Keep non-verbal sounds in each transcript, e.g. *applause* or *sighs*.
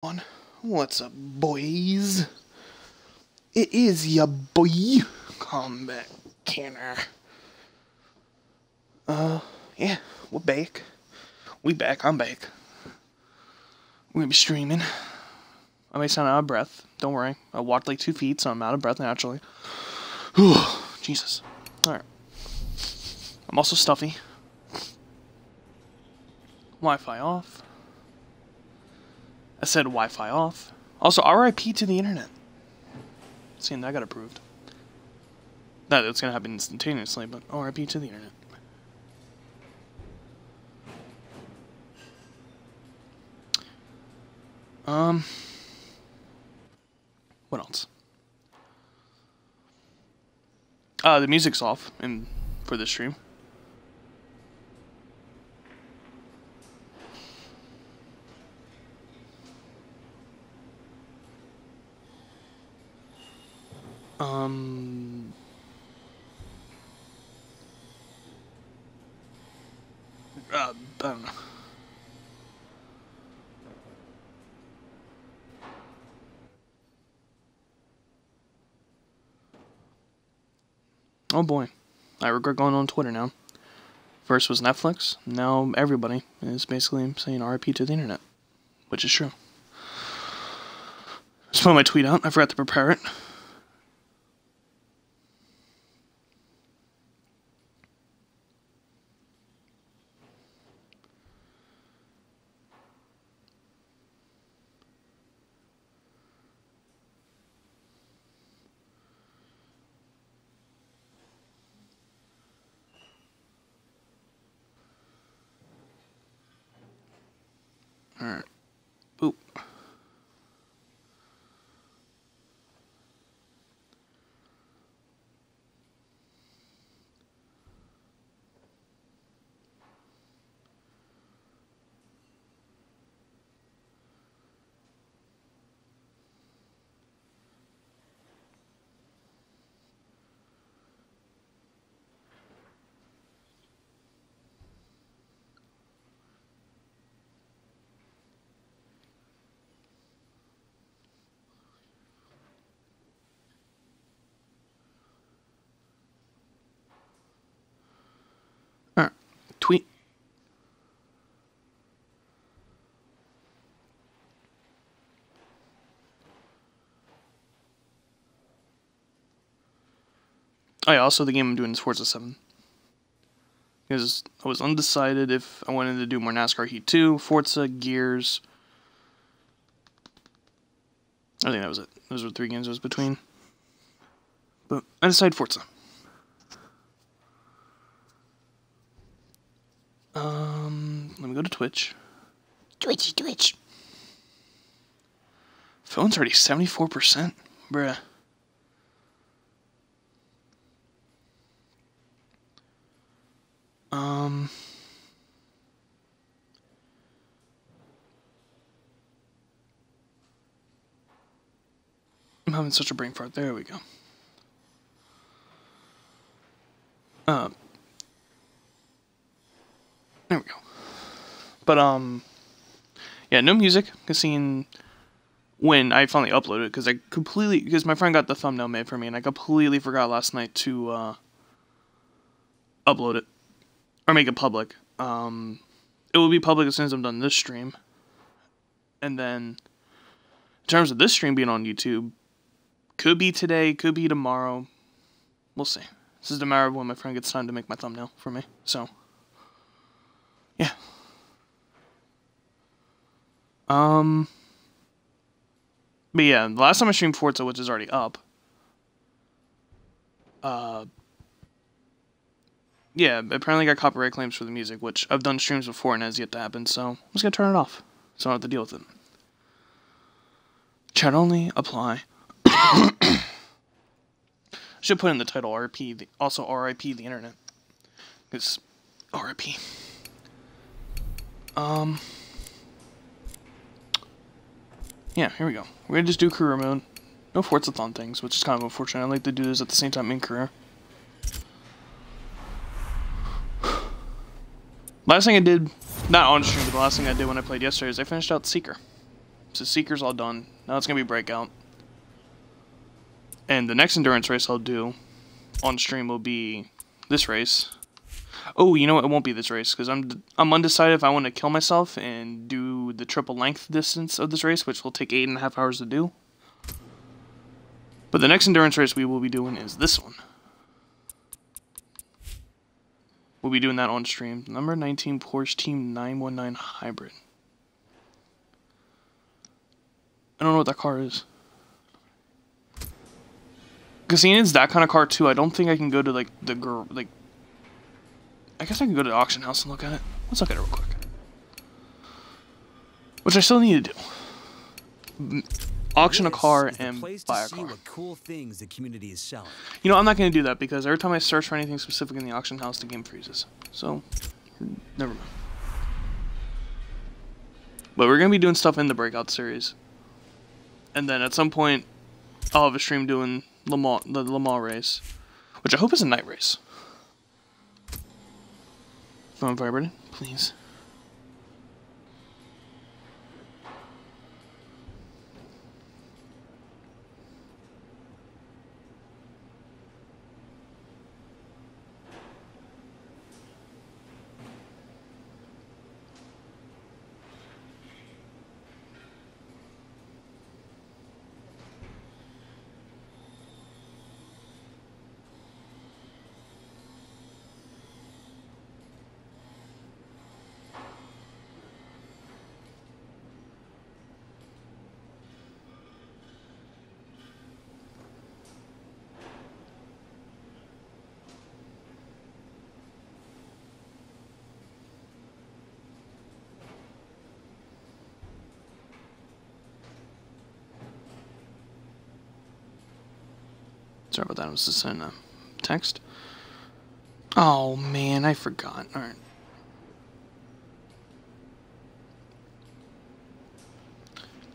on. What's up, boys? It is ya boy, Kombat Kenny. Uh, yeah, we're back. We back, I'm back. We're gonna be streaming. I may sound out of breath. Don't worry. I walked like two feet, so I'm out of breath naturally. Jesus. Alright. I'm also stuffy. Wi-Fi off. I said Wi-Fi off. Also, RIP to the internet. Seeing that got approved. That it's gonna happen instantaneously, but RIP to the internet. Um, what else? Uh, the music's off in for this stream. Um. Uh, I don't know. Oh boy, I regret going on Twitter now. First was Netflix, now everybody is basically saying RIP to the internet, which is true. Just put my tweet out, I forgot to prepare it. Alright. Boop. Alright. Tweet. Oh yeah, also the game I'm doing is Forza 7. Because I was undecided if I wanted to do more NASCAR Heat 2, Forza, Gears. I think that was it. Those were three games I was between. But I decided Forza. Um, let me go to Twitch. Twitchy Twitch. Phone's already 74%. Bruh. Um. I'm having such a brain fart. There we go. Uh, there we go. But um, yeah, no music. Cause seeing when I finally uploaded because I completely because my friend got the thumbnail made for me, and I completely forgot last night to uh, upload it or make it public. Um, it will be public as soon as I'm done this stream, and then in terms of this stream being on YouTube, could be today, could be tomorrow. We'll see. This is the matter of when my friend gets time to make my thumbnail for me. So. Yeah. Um. But yeah, the last time I streamed Forza, which is already up. Uh. Yeah, apparently got copyright claims for the music, which I've done streams before and has yet to happen, so I'm just gonna turn it off. So I don't have to deal with it. Chat only, apply. *coughs* Should put in the title RP, the, also RIP the internet. Because RIP. Um. Yeah, here we go. We're gonna just do career mode. No Forzathon things, which is kind of unfortunate. I like to do this at the same time in career. Last thing I did, not on stream, but the last thing I did when I played yesterday is I finished out Seeker. So Seeker's all done. Now it's gonna be Breakout. And the next endurance race I'll do on stream will be this race. Oh, you know what? It won't be this race because I'm I'm undecided if I want to kill myself and do the triple length distance of this race, which will take eight and a half hours to do. But the next endurance race we will be doing is this one. We'll be doing that on stream. Number 19 Porsche Team 919 Hybrid. I don't know what that car is. Seeing it's that kind of car too, I don't think I can go to like the girl like. I guess I can go to the auction house and look at it. Let's look at it real quick. Which I still need to do. Auction a car and buy a car. What cool things the community is selling. You know, I'm not going to do that because every time I search for anything specific in the auction house, the game freezes. So, never mind. But we're going to be doing stuff in the Breakout series. And then at some point, I'll have a stream doing Le Mans, the Lamar race, which I hope is a night race. Phone vibrating, please. Sorry about that. I was just sending a uh, text. Oh man, I forgot. All right.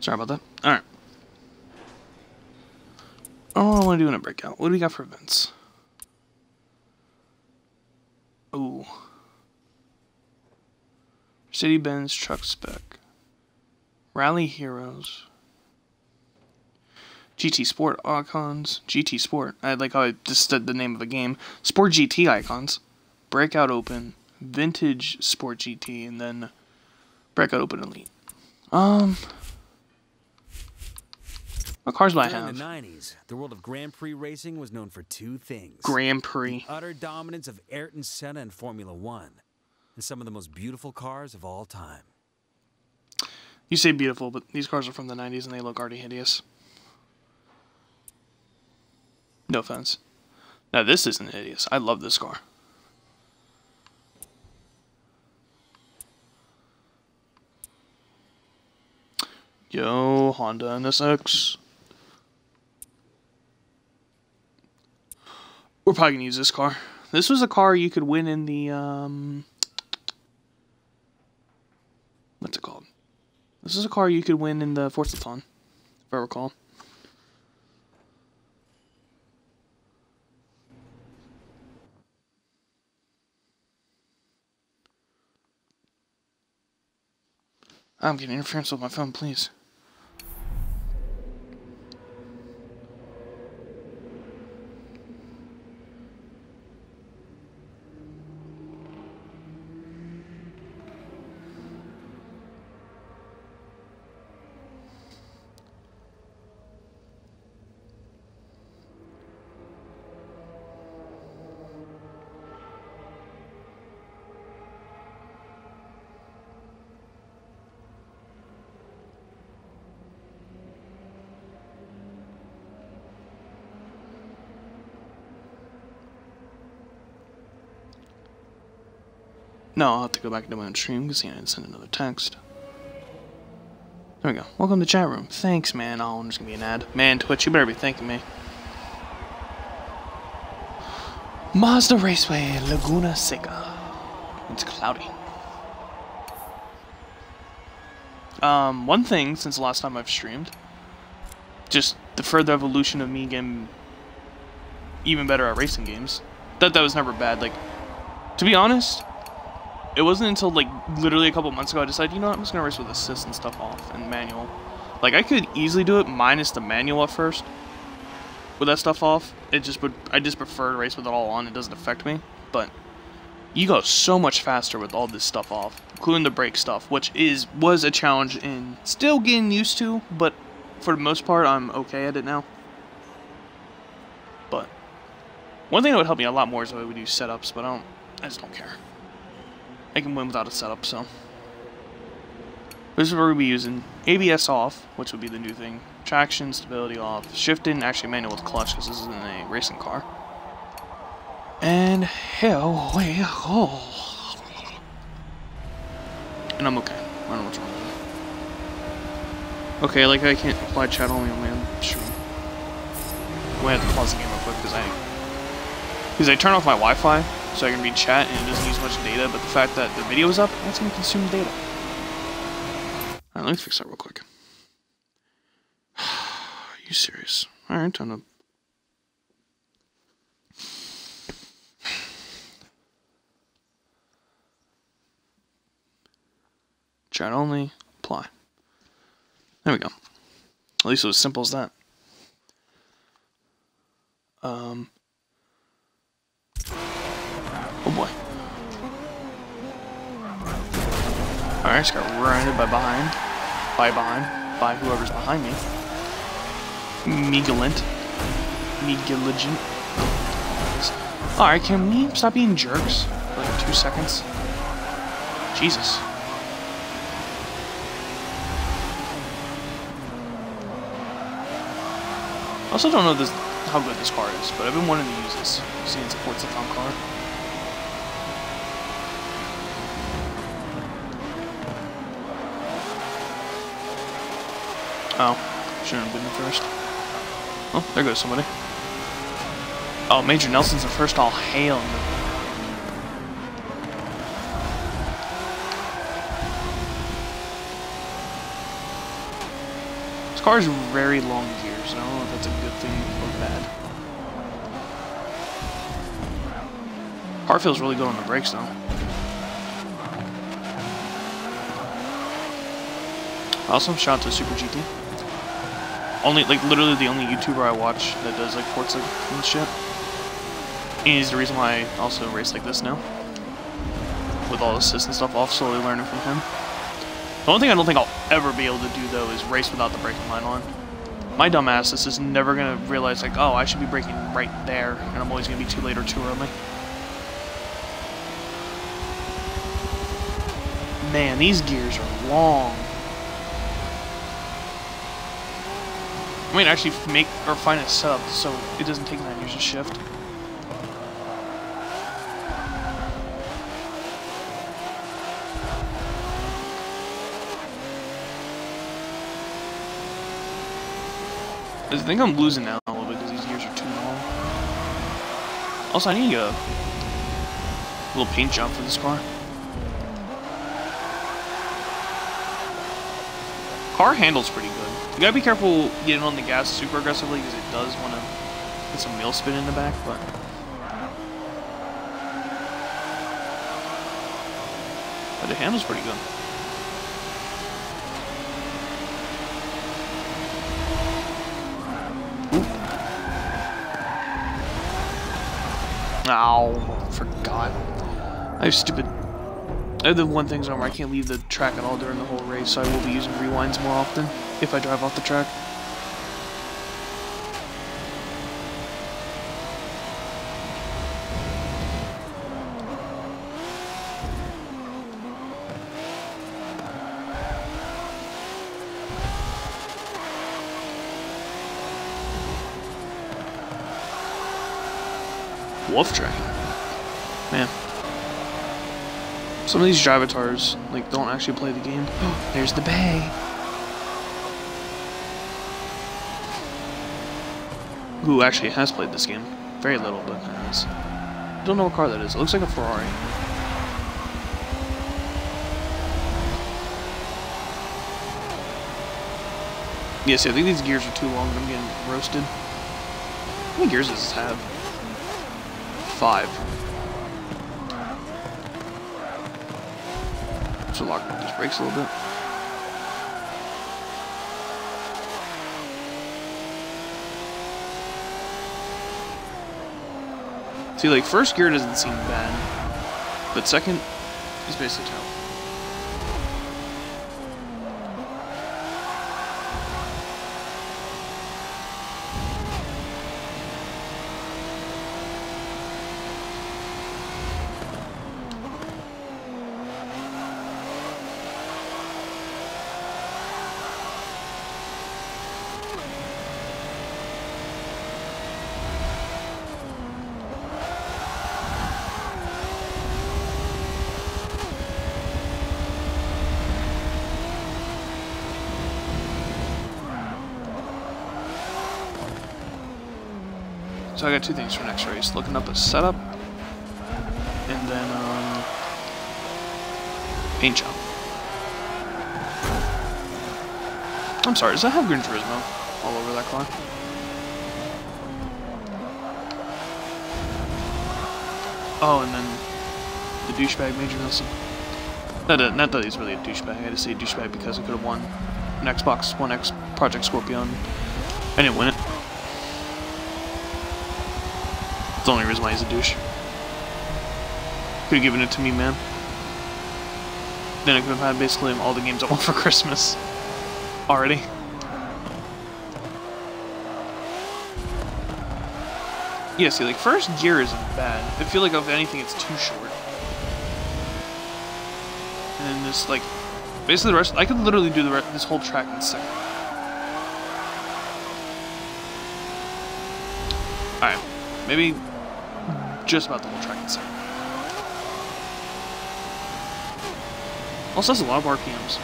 Sorry about that. All right. Oh, I want to do in a breakout. What do we got for events? Ooh. City Benz truck spec. Rally Heroes. GT Sport icons, GT Sport. I like how I just said the name of a game. Sport GT icons, Breakout Open, Vintage Sport GT, and then Breakout Open Elite. Um, what cars do I have? In the 90s, the world of Grand Prix racing was known for two things. Grand Prix. The utter dominance of Ayrton Senna in Formula One, and some of the most beautiful cars of all time. You say beautiful, but these cars are from the 90s and they look already hideous. No offense. Now this isn't hideous. I love this car. Yo, Honda NSX. We're probably gonna use this car. This was a car you could win in the um what's it called? This is a car you could win in the Forzathon, if I recall. I'm getting interference with my phone, please. No, I'll have to go back into my own stream because I didn't send another text. There we go. Welcome to the chat room. Thanks, man. Oh, there's gonna be an ad. Man, Twitch, you better be thanking me. Mazda Raceway, Laguna Seca. It's cloudy. Um, one thing since the last time I've streamed, just the further evolution of me getting even better at racing games. That that was never bad. Like, to be honest, it wasn't until like literally a couple months ago I decided, you know what, I'm just gonna race with assist and stuff off and manual. Like I could easily do it minus the manual at first. With that stuff off, it just would. I just prefer to race with it all on. It doesn't affect me, but you go so much faster with all this stuff off, including the brake stuff, which is was a challenge in still getting used to, but for the most part, I'm okay at it now. But one thing that would help me a lot more is I would do setups, but I don't. I just don't care. I can win without a setup, so. This is where we'll be using ABS off, which would be the new thing. Traction, stability off. Shifting, actually manual with clutch, because this is in a racing car. And hell, go. And I'm okay. I don't know what's wrong with it. Okay, like I can't apply chat only on my own stream. I'm gonna have to pause the game real quick because I because I turn off my Wi-Fi so I can read chat and it doesn't use much data, but the fact that the video is up, that's gonna consume data. Alright, let me fix that real quick. *sighs* Are you serious? Alright, time to Chat only, apply. There we go. At least it was simple as that. Um. Oh boy. Alright, just got rounded by behind. By behind. By whoever's behind me. Megalant. Megaligent. Alright, can we stop being jerks? For like two seconds? Jesus. I also don't know this how good this car is, but I've been wanting to use this, seeing it supports the Tom car. Oh, shouldn't have been first. Oh, there goes somebody. Oh, Major Nelson's the first. All hail. This car is very long gears. I don't know if that's a good thing or bad. Car feels really good on the brakes though. Awesome, shout out to Super GT. Only, like, literally the only YouTuber I watch that does, like, Forza and shit. And he's the reason why I also race like this now. With all the assist and stuff off, slowly learning from him. The only thing I don't think I'll ever be able to do, though, is race without the braking line on. My dumbass is just never going to realize, like, oh, I should be braking right there, and I'm always going to be too late or too early. Man, these gears are long. I mean, actually make or find a setup so it doesn't take nine years to shift. I think I'm losing now a little bit because these gears are too long. Also, I need a little paint job for this car. Car handles pretty good. You gotta be careful getting on the gas super aggressively because it does want to get some wheel spin in the back, but... But it handles pretty good. Ow, forgot. I have stupid... I have the one thing where I can't leave the track at all during the whole race, so I will be using rewinds more often if I drive off the track. Wolf track. Man. Some of these drivatars, like, don't actually play the game. *gasps* There's the bay. Who actually has played this game. Very little, but has. Don't know what car that is. It looks like a Ferrari. Yes, I think these gears are too long. I'm getting roasted. How many gears does this have? Five. So lock these brakes a little bit. See, like, first gear doesn't seem bad, but second is basically terrible. So I got two things for next race. Looking up a setup, and then um, paint job. I'm sorry, does that have Gran Turismo all over that car? Oh, and then the douchebag Major Nelson. Not that, not that he's really a douchebag. I had to say douchebag because I could have won an Xbox One X Project Scorpion. I didn't win it. It's the only reason why he's a douche. Could have given it to me, man. Then I could have had basically all the games I want *laughs* for Christmas. Already. Yeah, see, like, first gear isn't bad. I feel like, if anything, it's too short. And then this, like, basically the rest, I could literally do the re this whole track in a second. Alright, maybe just about the whole track second. Also has a lot of RPMs.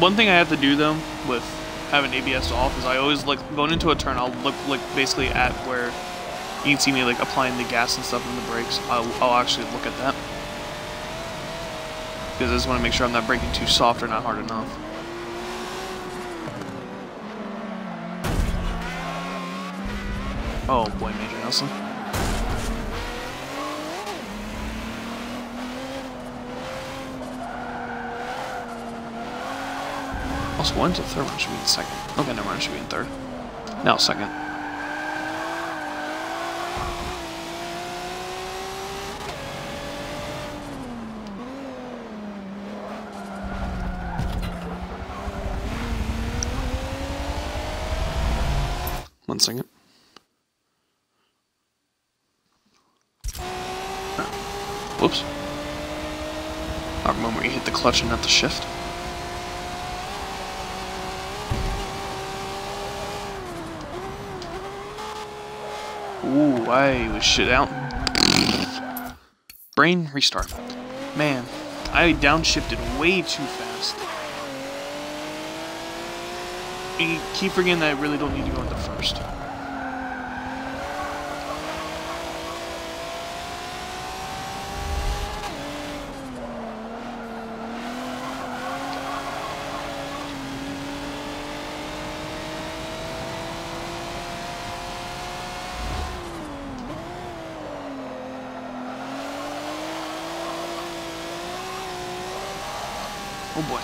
One thing I have to do though with having ABS off is I always like going into a turn. I'll look like basically at where you can see me like applying the gas and stuff in the brakes. I'll, I'll actually look at that because I just want to make sure I'm not braking too soft or not hard enough. Oh boy, Major Nelson. Also, one to third one should be in second. Okay, never mind, should be in third. Now second. One second. Whoops. Our moment you hit the clutch and not the shift. Ooh, I was shit out. Brain restart. Man, I downshifted way too fast. You keep forgetting that I really don't need to go into first. Oh boy.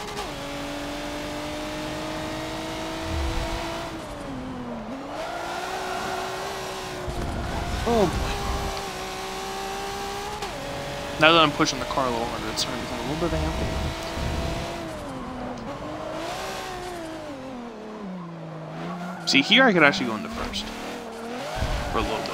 Oh boy. Now that I'm pushing the car a little harder, it's starting to become a little bit of a handful. See, here I could actually go into first. For a little bit,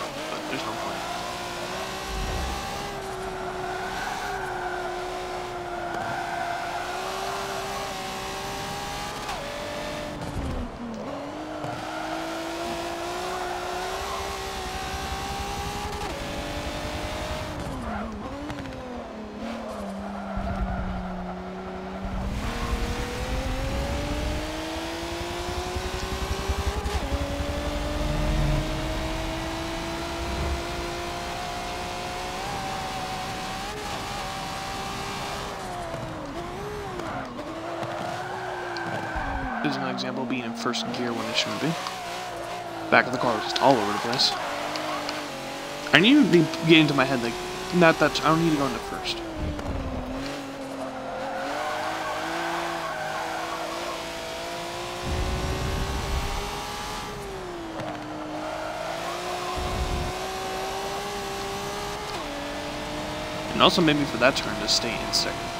being in first gear when it shouldn't be. Back of the car was just all over the place. I need to get into my head, like, not that, I don't need to go into first. And also maybe for that turn to stay in second.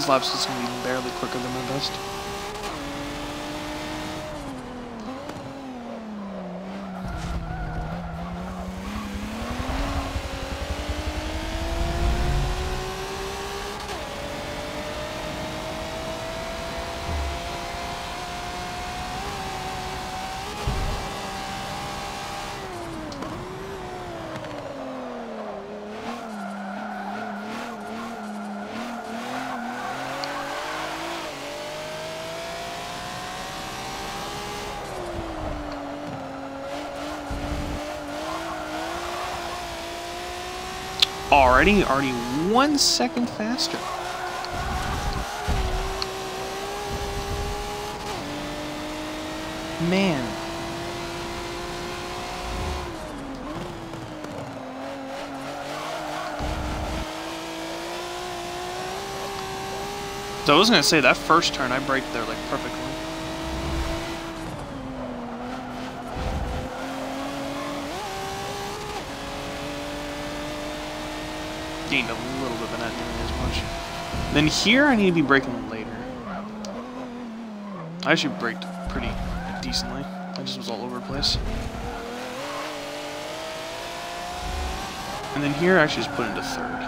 All this lap's just gonna be barely quicker than my best. Already, already one second faster. Man. So I was gonna say that first turn I braked there like perfectly. Gained a little bit, but not as much. Then here, I need to be braking later. I actually braked pretty decently. I just was all over the place. And then here, I actually just put into third.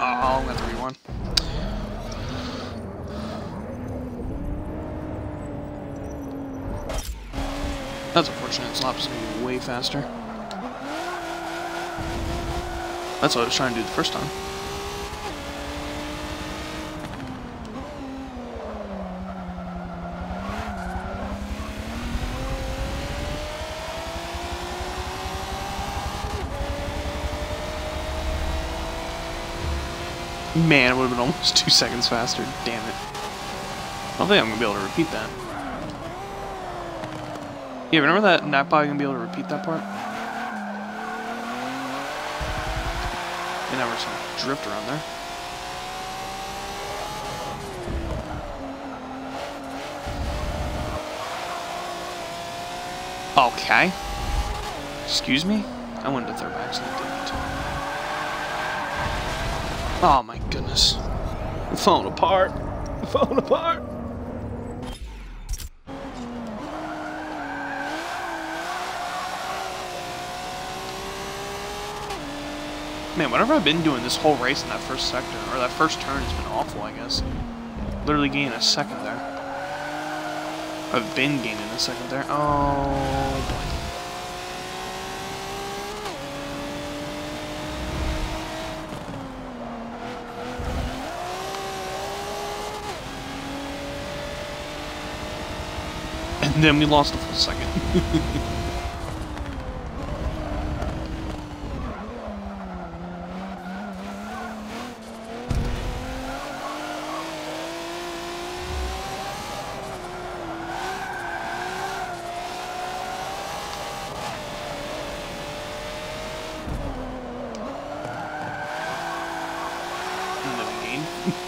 Oh, I'm going to rewind. That's unfortunate. Be way faster. That's what I was trying to do the first time. Man, it would have been almost *laughs* two seconds faster. Damn it. I don't think I'm going to be able to repeat that. Yeah, remember that not probably gonna be able to repeat that part? And now we're just gonna drift around there. Okay. Excuse me? I went to third by accident, Oh my goodness. I'm falling apart. *laughs* I'm falling apart. Man, whatever I've been doing this whole race in that first sector, or that first turn has been awful, I guess. Literally gaining a second there. I've been gaining a second there. Oh, boy. And then we lost a full second. *laughs*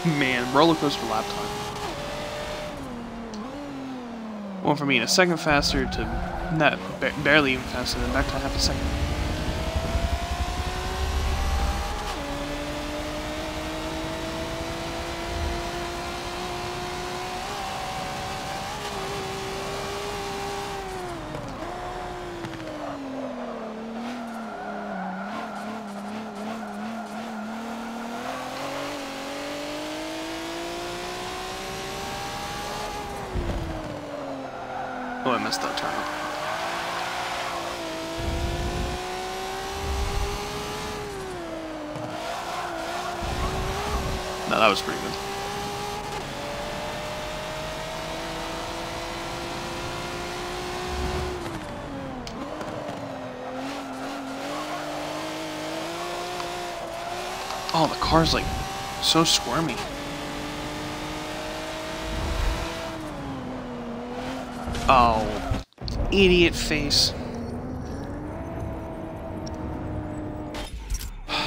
Man, roller coaster lap time. Went from being a second faster to not ba barely even faster, then back to half a second. Oh, I missed that turn. No, that was pretty good. Oh, the car's like so squirmy. Oh, idiot face. *sighs* I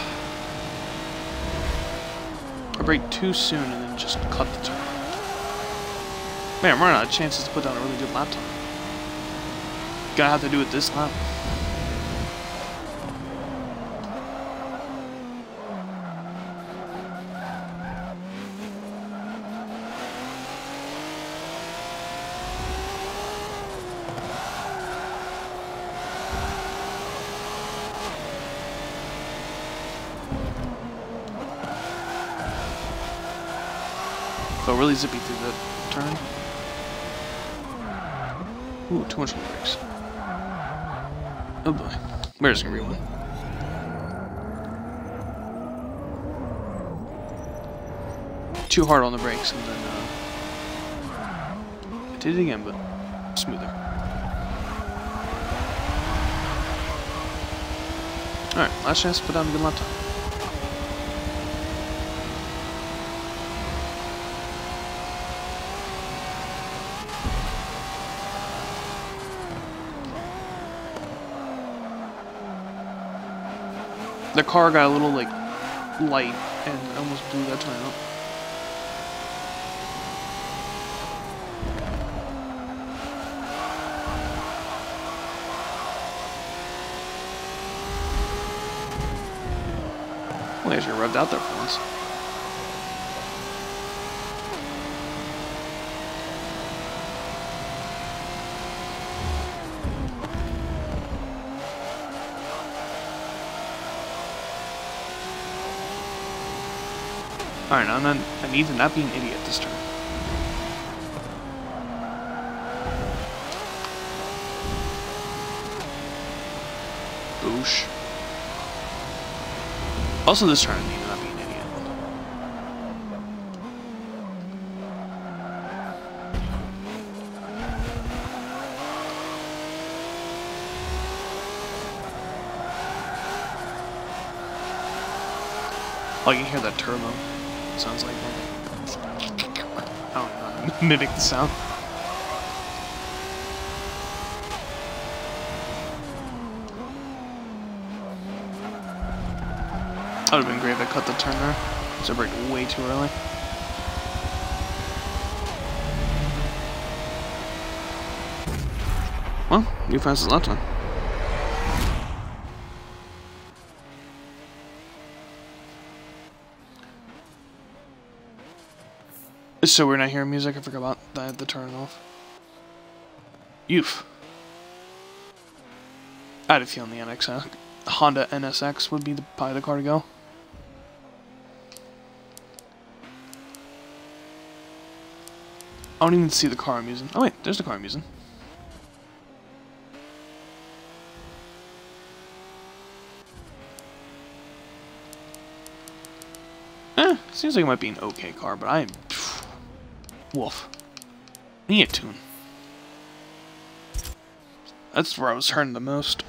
brake too soon and then just cut the turn. Man, I'm running out of chances to put down a really good lap time. Gonna have to do it this lap. Go really zippy through the turn. Ooh, too much on the brakes. Oh boy. Where's gonna be one? Too hard on the brakes and then uh, I did it again, but smoother. Alright, last chance to put down a good lap car got a little like light and almost blew that time up. Well, I guess you're revved out there for once. Alright, I need to not be an idiot this turn. Boosh. Also this turn, I need to not be an idiot. Oh, you can hear that turbo. Sounds like know how to *laughs* mimic the sound. That would have been great if I cut the turn there. So I braked way too early. Well, new fastest lap time. So we're not hearing music. I forgot about that. The turn off. Youth. I had a feeling the NXX, Honda NSX would be the, probably the car to go. I don't even see the car I'm using. Oh wait, there's the car I'm using. Eh, seems like it might be an okay car, but I am... Wolf. I need a tune. That's where I was hurting the most.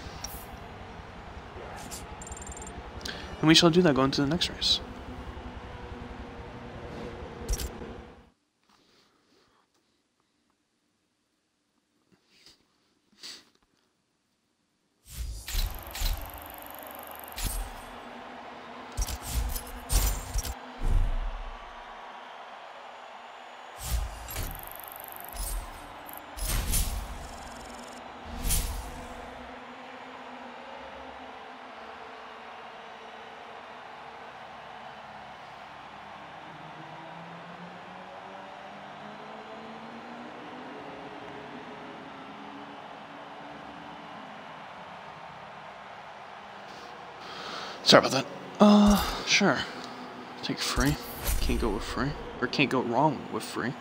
And we shall do that going to the next race. Sorry about that. Uh, sure. Take free. Can't go with free. Or can't go wrong with free.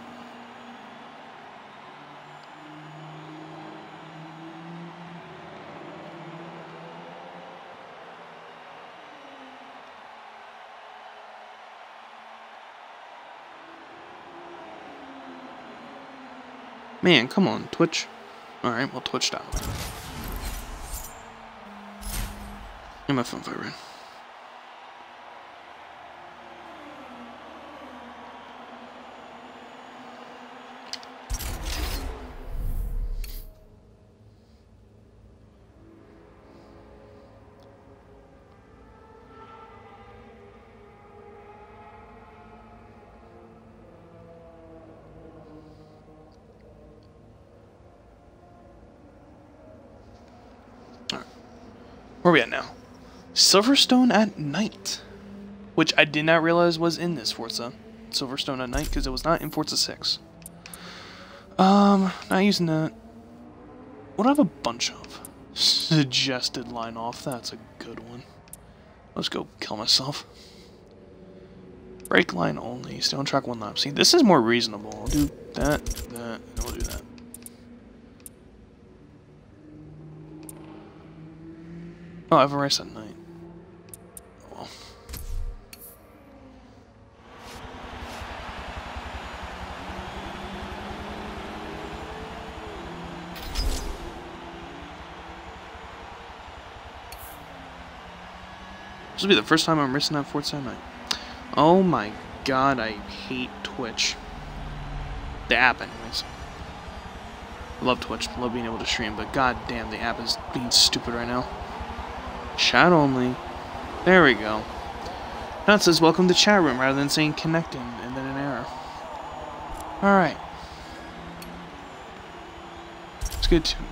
Man, come on, Twitch. Alright, well, Twitch down. Get my phone vibrating. Where are we at now? Silverstone at night. Which I did not realize was in this Forza. Silverstone at night, because it was not in Forza 6. Um, not using that. What do I have a bunch of? Suggested line off. That's a good one. Let's go kill myself. Brake line only. Stay on track one lap. See, this is more reasonable. I'll do that, that, and we'll do that. Oh, I have a race at night. Oh. This will be the first time I'm racing at night. Oh my god, I hate Twitch. The app, anyways. Love Twitch, love being able to stream, but god damn, the app is being stupid right now. Chat only. There we go. Now it says welcome to chat room rather than saying connecting and then an error. Alright. It's good too.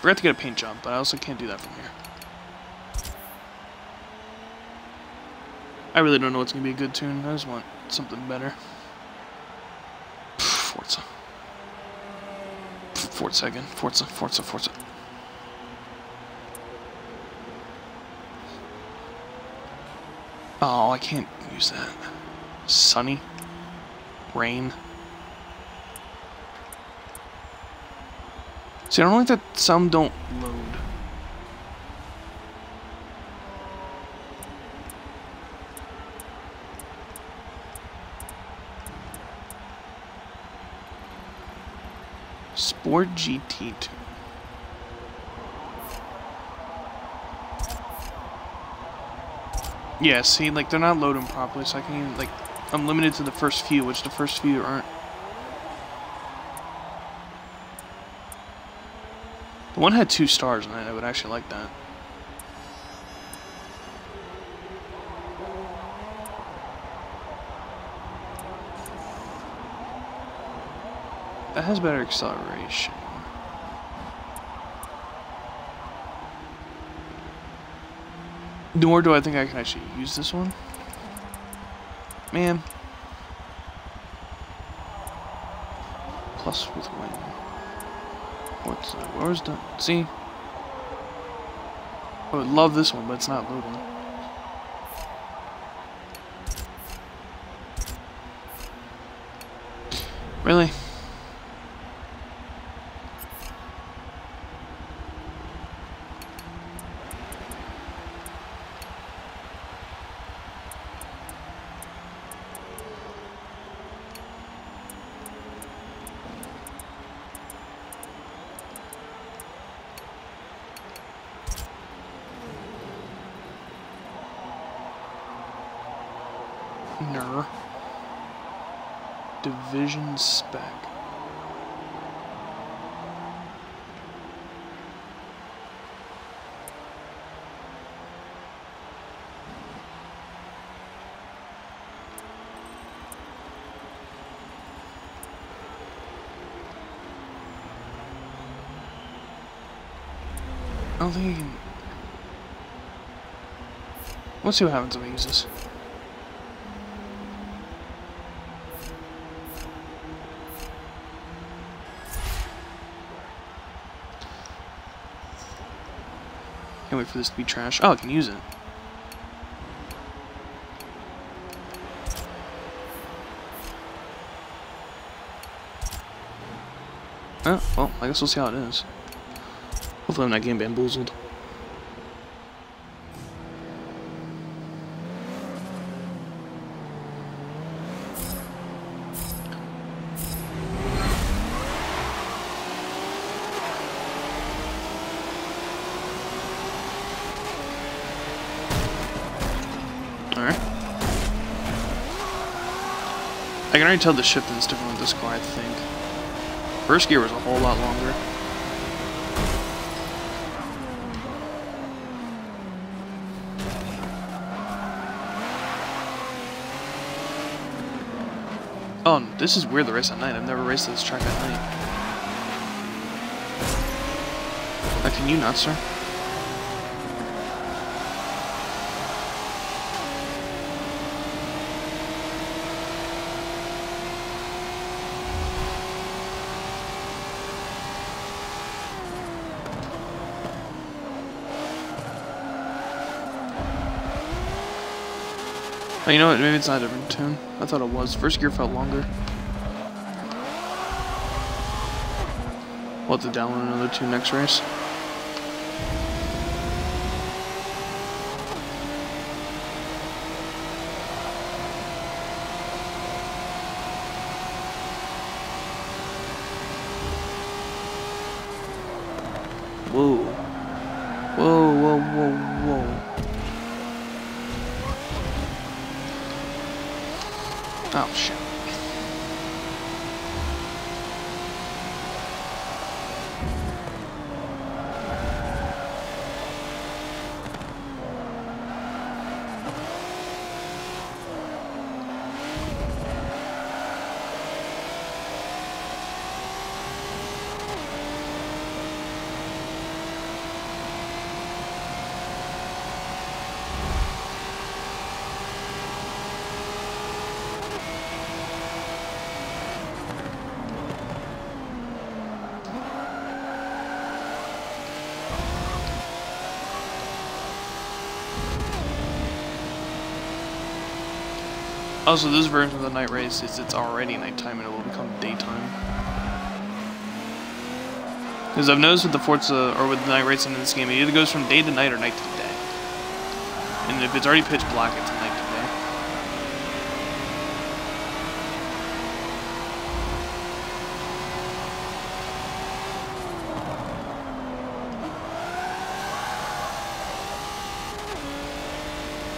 Forgot to get a paint job, but I also can't do that from here. I really don't know what's going to be a good tune. I just want something better. Forza. Forza again. Forza, Forza, Forza. Oh, I can't use that. Sunny. Rain. See, I don't like that some don't load. Sport GT2. Yeah, see, like, they're not loading properly, so I can even, like, I'm limited to the first few, which the first few aren't. The one had two stars, and I would actually like that. That has better acceleration. Nor do I think I can actually use this one. Man. Plus with wind. What's that? Where's the... See? I would love this one, but it's not loading. Really? Ner. Division spec. I don't think you can... Let's see what happens if I use this. Wait for this to be trash. Oh, I can use it. Oh, well, I guess we'll see how it is. Hopefully I'm not getting bamboozled. Can already tell the shift is different with this car, I think. First gear was a whole lot longer. Oh, this is weird, the race at night. I've never raced this track at night. Uh, can you not, sir? You know what? Maybe it's not a different tune. I thought it was. First gear felt longer. We'll have to download another tune next race. Whoa. Whoa, whoa, whoa, whoa. Oh, shit. Oh, also, this version of the night race is it's already nighttime and it will become daytime. Because I've noticed with the Forza, or with the night racing in this game, it either goes from day to night or night to day. And if it's already pitch black, it's night to day.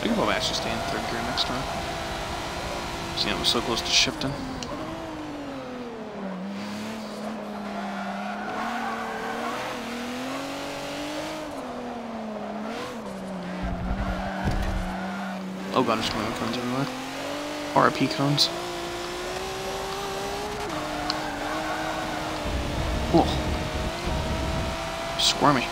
I can probably actually stay in third gear next time. See, I was so close to shifting. Oh god, there's going cones everywhere. RIP cones. Whoa. Squirmy.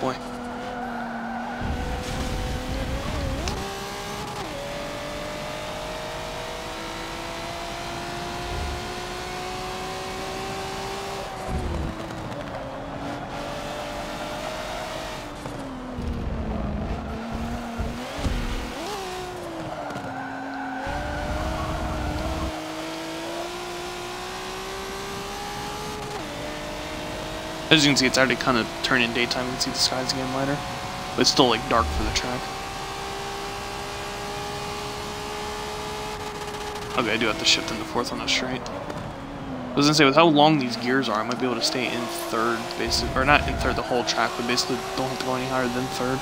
Boy. As you can see, it's already kind of turning daytime. You can see the skies getting lighter. But it's still, like, dark for the track. Okay, I do have to shift into fourth on the straight. I was gonna say, with how long these gears are, I might be able to stay in third, basically. Or not in third the whole track, but basically don't have to go any higher than third.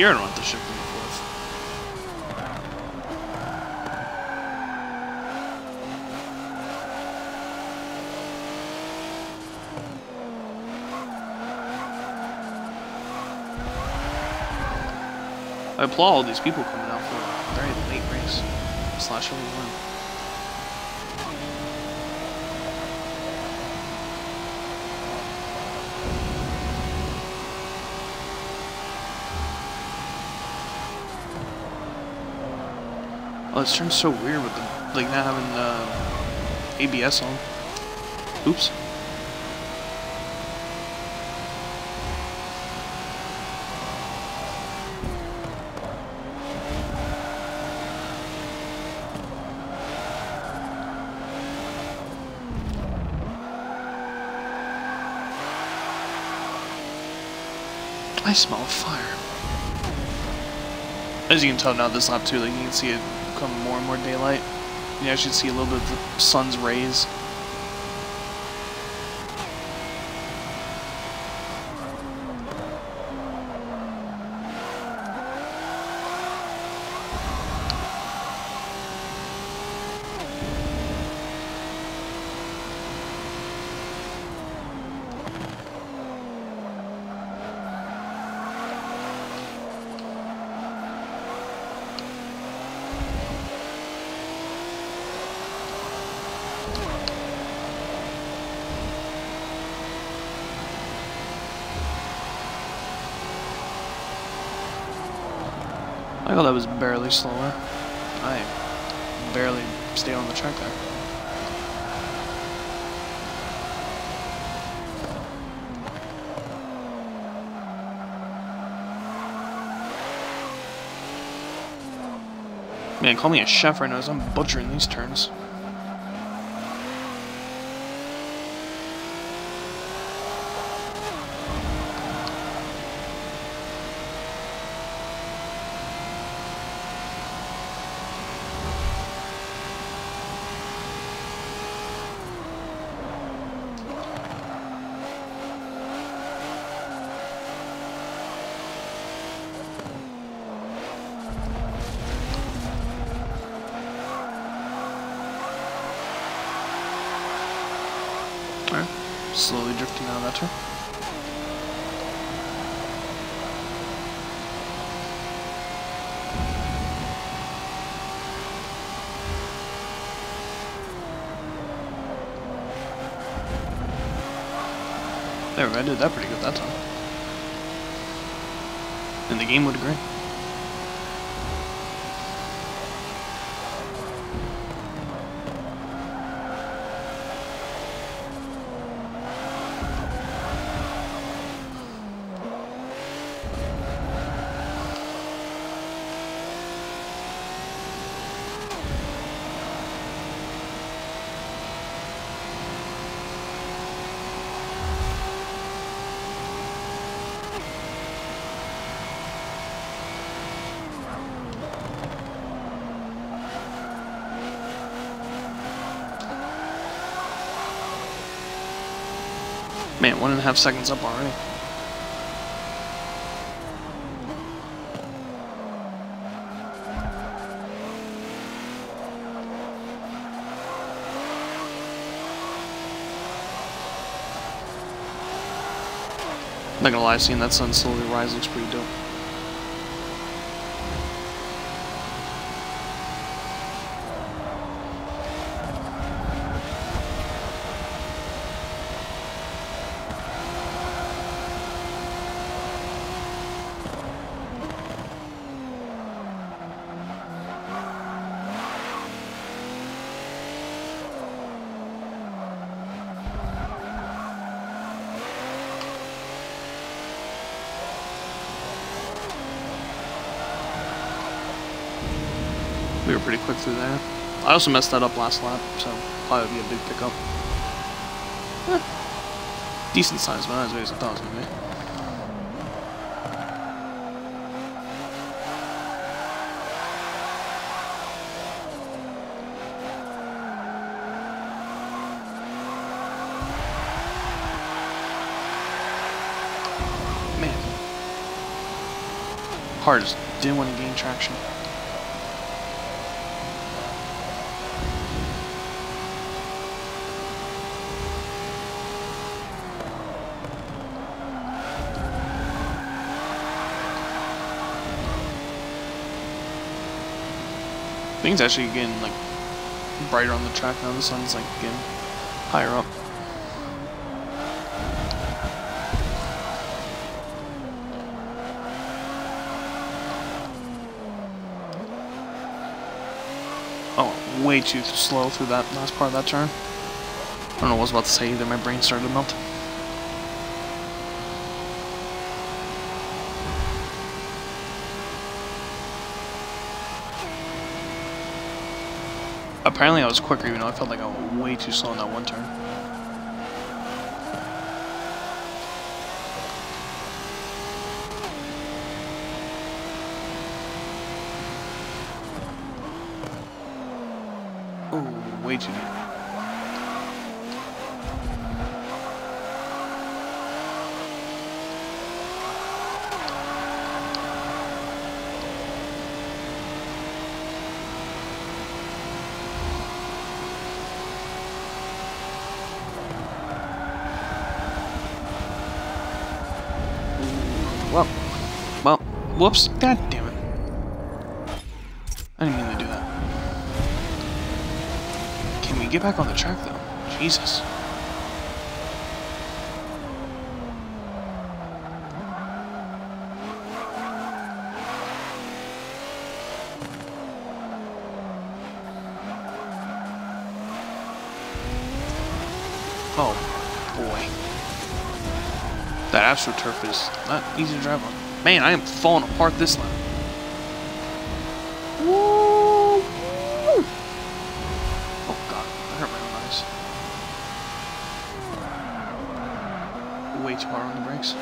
Here and forth. I applaud all these people coming out for a very late race slash early run. Oh, this turns so weird with the like not having ABS on. Oops. I smell fire. As you can tell now, this lap too, like you can see it become more and more daylight. You actually see a little bit of the sun's rays. I thought that was barely slower. I barely stayed on the track there. Man, call me a chef right now as I'm butchering these turns. Alright, slowly drifting out of that turn. There, I did that pretty good that time. And the game would agree. One and a half seconds up already. Not gonna lie, seeing that sun slowly rise looks pretty dope. I also messed that up last lap, so probably would be a big pickup. Eh, decent size, but not as big as I thought it was going to be. Man. Hard just didn't want to gain traction. Things actually getting like brighter on the track now. The sun's like getting higher up. Oh, way too slow through that last part of that turn. I don't know what I was about to say either. My brain started to melt. Apparently I was quicker even though I felt like I was way too slow in that one turn. Oh, way too deep. Well, well, whoops, god damn it. I didn't mean to do that. Can we get back on the track though? Jesus. Oh, boy. That AstroTurf is not easy to drive on. Man, I am falling apart this lap. Woo! Oh god, I hurt my own eyes. Way too hard on the brakes.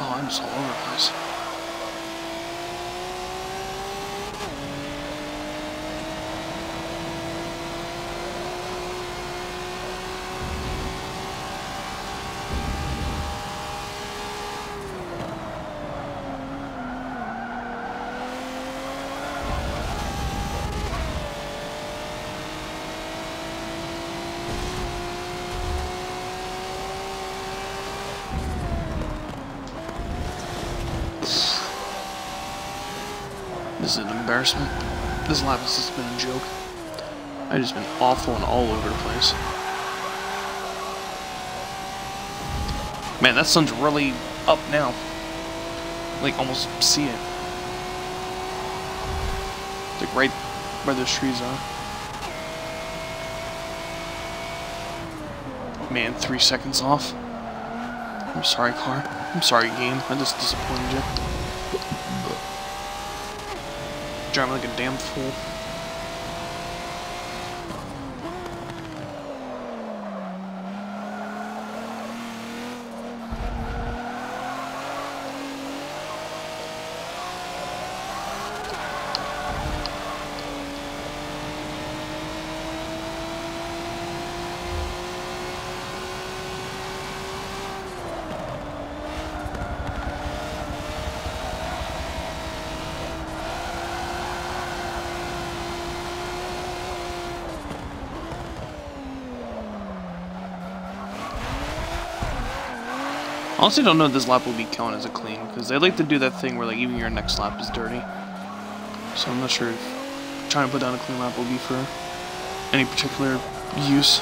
Oh, I'm just all over the place. This is an embarrassment. This lap has just been a joke. I've just been awful and all over the place. Man, that sun's really up now. Like, almost see it. Like, right where those trees are. Man, three seconds off. I'm sorry, car. I'm sorry, game. I just disappointed you. Driving like a damn fool. Honestly, don't know if this lap will be counted as a clean, because they like to do that thing where like even your next lap is dirty. So I'm not sure if trying to put down a clean lap will be for any particular use.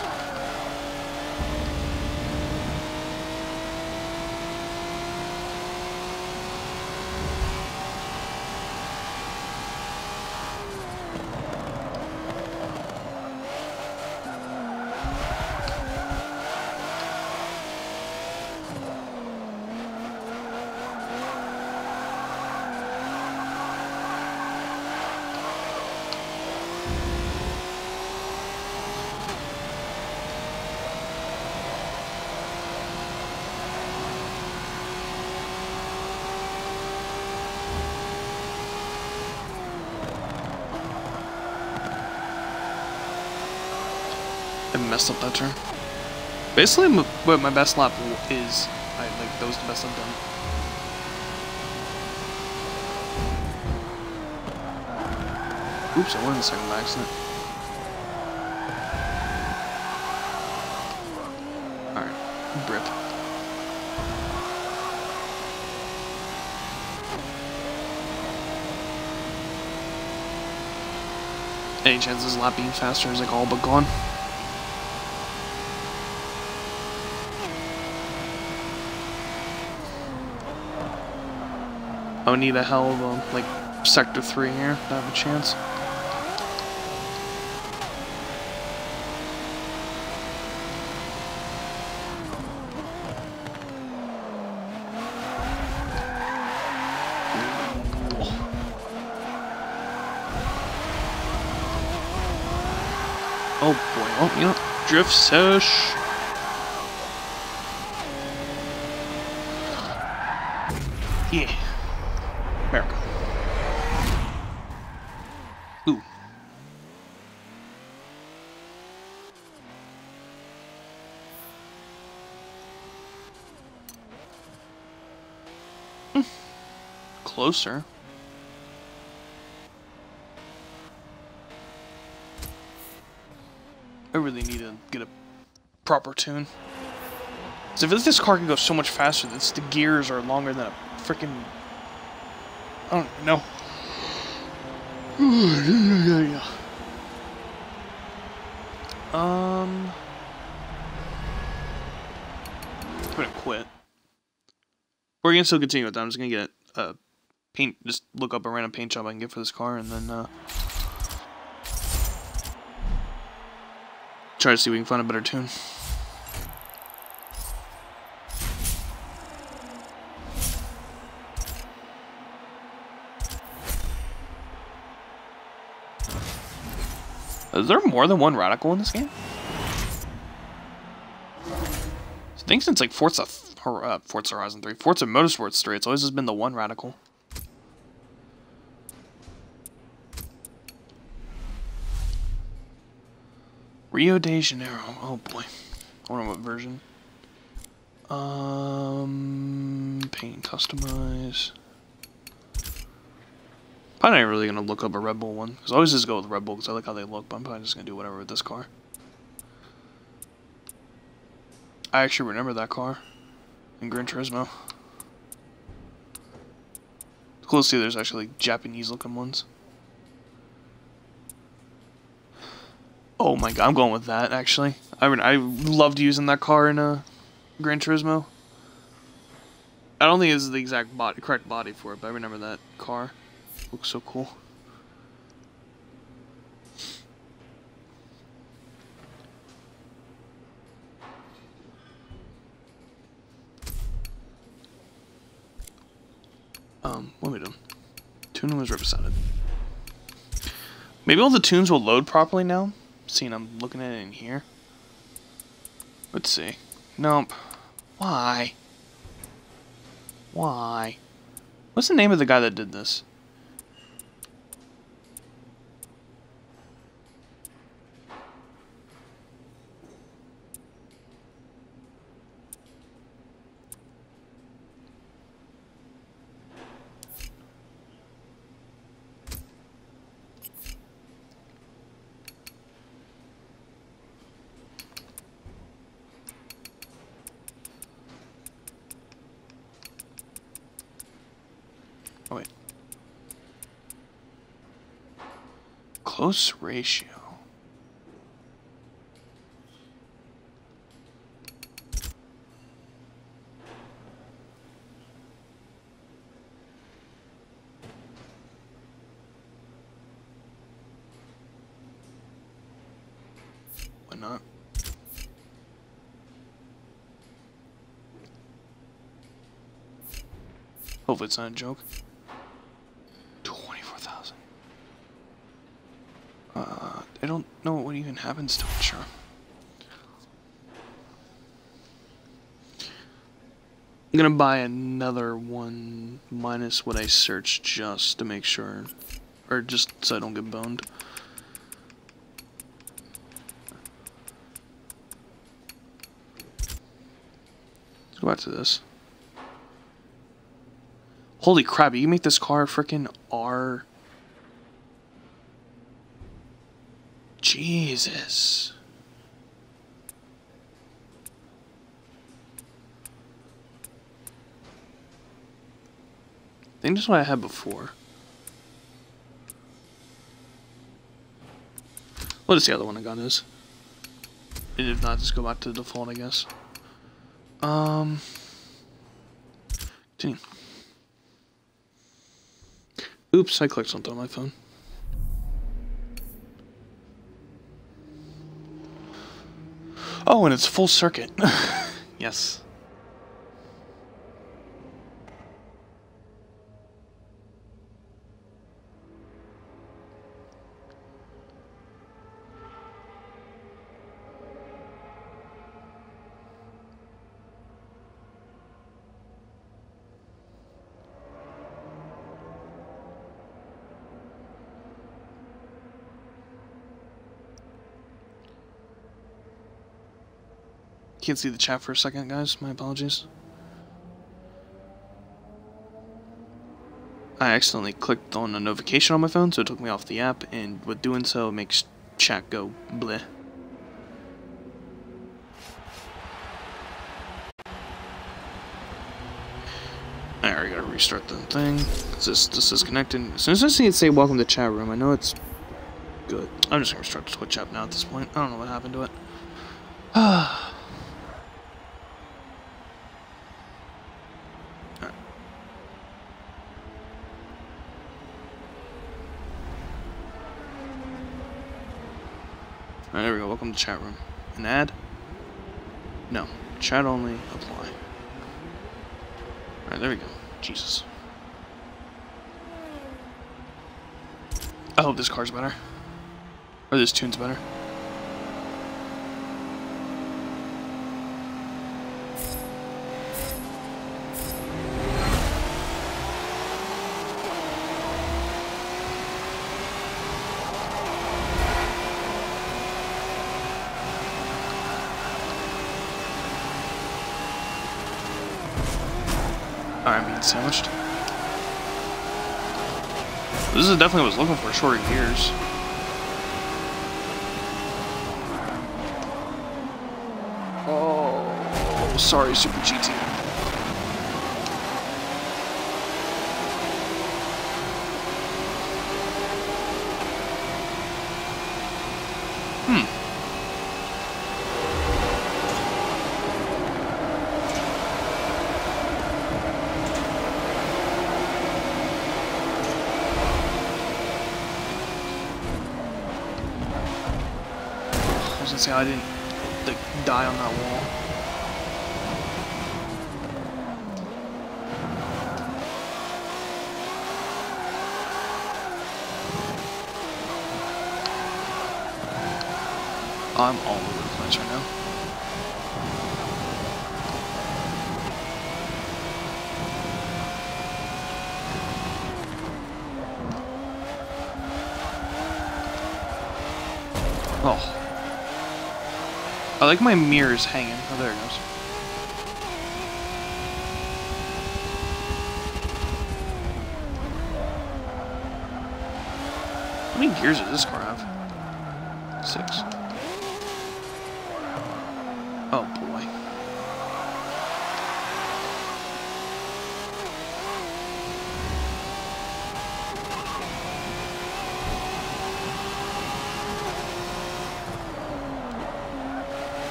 Messed up that turn. Basically, what my best lap is, I like that was the best I've done. Oops, I went in the second by accident. Alright, Brip. Any chances lap being faster is like all but gone. Would need a hell of a, like, sector 3 here to have a chance. Oh boy, oh, you know, drift sesh. Yeah. America. Ooh. Hmm. Closer. I really need to get a proper tune. So if this car can go so much faster, this the gears are longer than a freaking. I don't know. *sighs* um, I'm gonna quit. We're gonna still continue with that. I'm just gonna get a paint. Just look up a random paint job I can get for this car, and then uh, try to see if we can find a better tune. Is there more than one radical in this game? I think since like Forza, uh, Forza Horizon 3, Forza Motorsports 3, it's always just been the one radical. Rio de Janeiro. Oh boy. I wonder what version. Um, paint customize. Probably not really gonna look up a Red Bull one because I always just go with Red Bull because I like how they look. But I'm probably just gonna do whatever with this car. I actually remember that car in Gran Turismo. It's cool to see there's actually like, Japanese looking ones. Oh my god, I'm going with that actually. I mean, I loved using that car in a uh, Gran Turismo. I don't think it's the exact body, correct body for it, but I remember that car. Looks so cool. Um, what am I doing? Tuning was represented. Maybe all the tunes will load properly now, seeing I'm looking at it in here. Let's see. Nope. Why? Why? What's the name of the guy that did this? Close ratio. Why not? Hopefully it's not a joke. even happens to Ultra? I'm gonna buy another one minus what I searched just to make sure. Or just so I don't get boned. Let's go back to this. Holy crap, you make this car freaking R Jesus. I think that's what I had before. What is the other one I got is? If not, just go back to the default, I guess. Um, continue. Oops, I clicked something on my phone. Oh, and it's full circuit. *laughs* yes. Can't see the chat for a second, guys. My apologies. I accidentally clicked on a notification on my phone, so it took me off the app, and with doing so, it makes chat go bleh. I gotta restart the thing. This this is connected. As soon as I see it say welcome to chat room, I know it's good. I'm just gonna restart the Twitch app now at this point. I don't know what happened to it. *sighs* Ah. To chat room. An ad? No. Chat only. Apply. Alright, there we go. Jesus. I hope this car's better. Or this tune's better. Alright, I'm being sandwiched. This is definitely was looking for, shorter gears. Oh, sorry, Super GT. Hmm. Say I didn't die on that wall. I'm all over the place right now. Like my mirrors hanging. Oh, there it goes. How many gears is this car have? Six. Oh boy.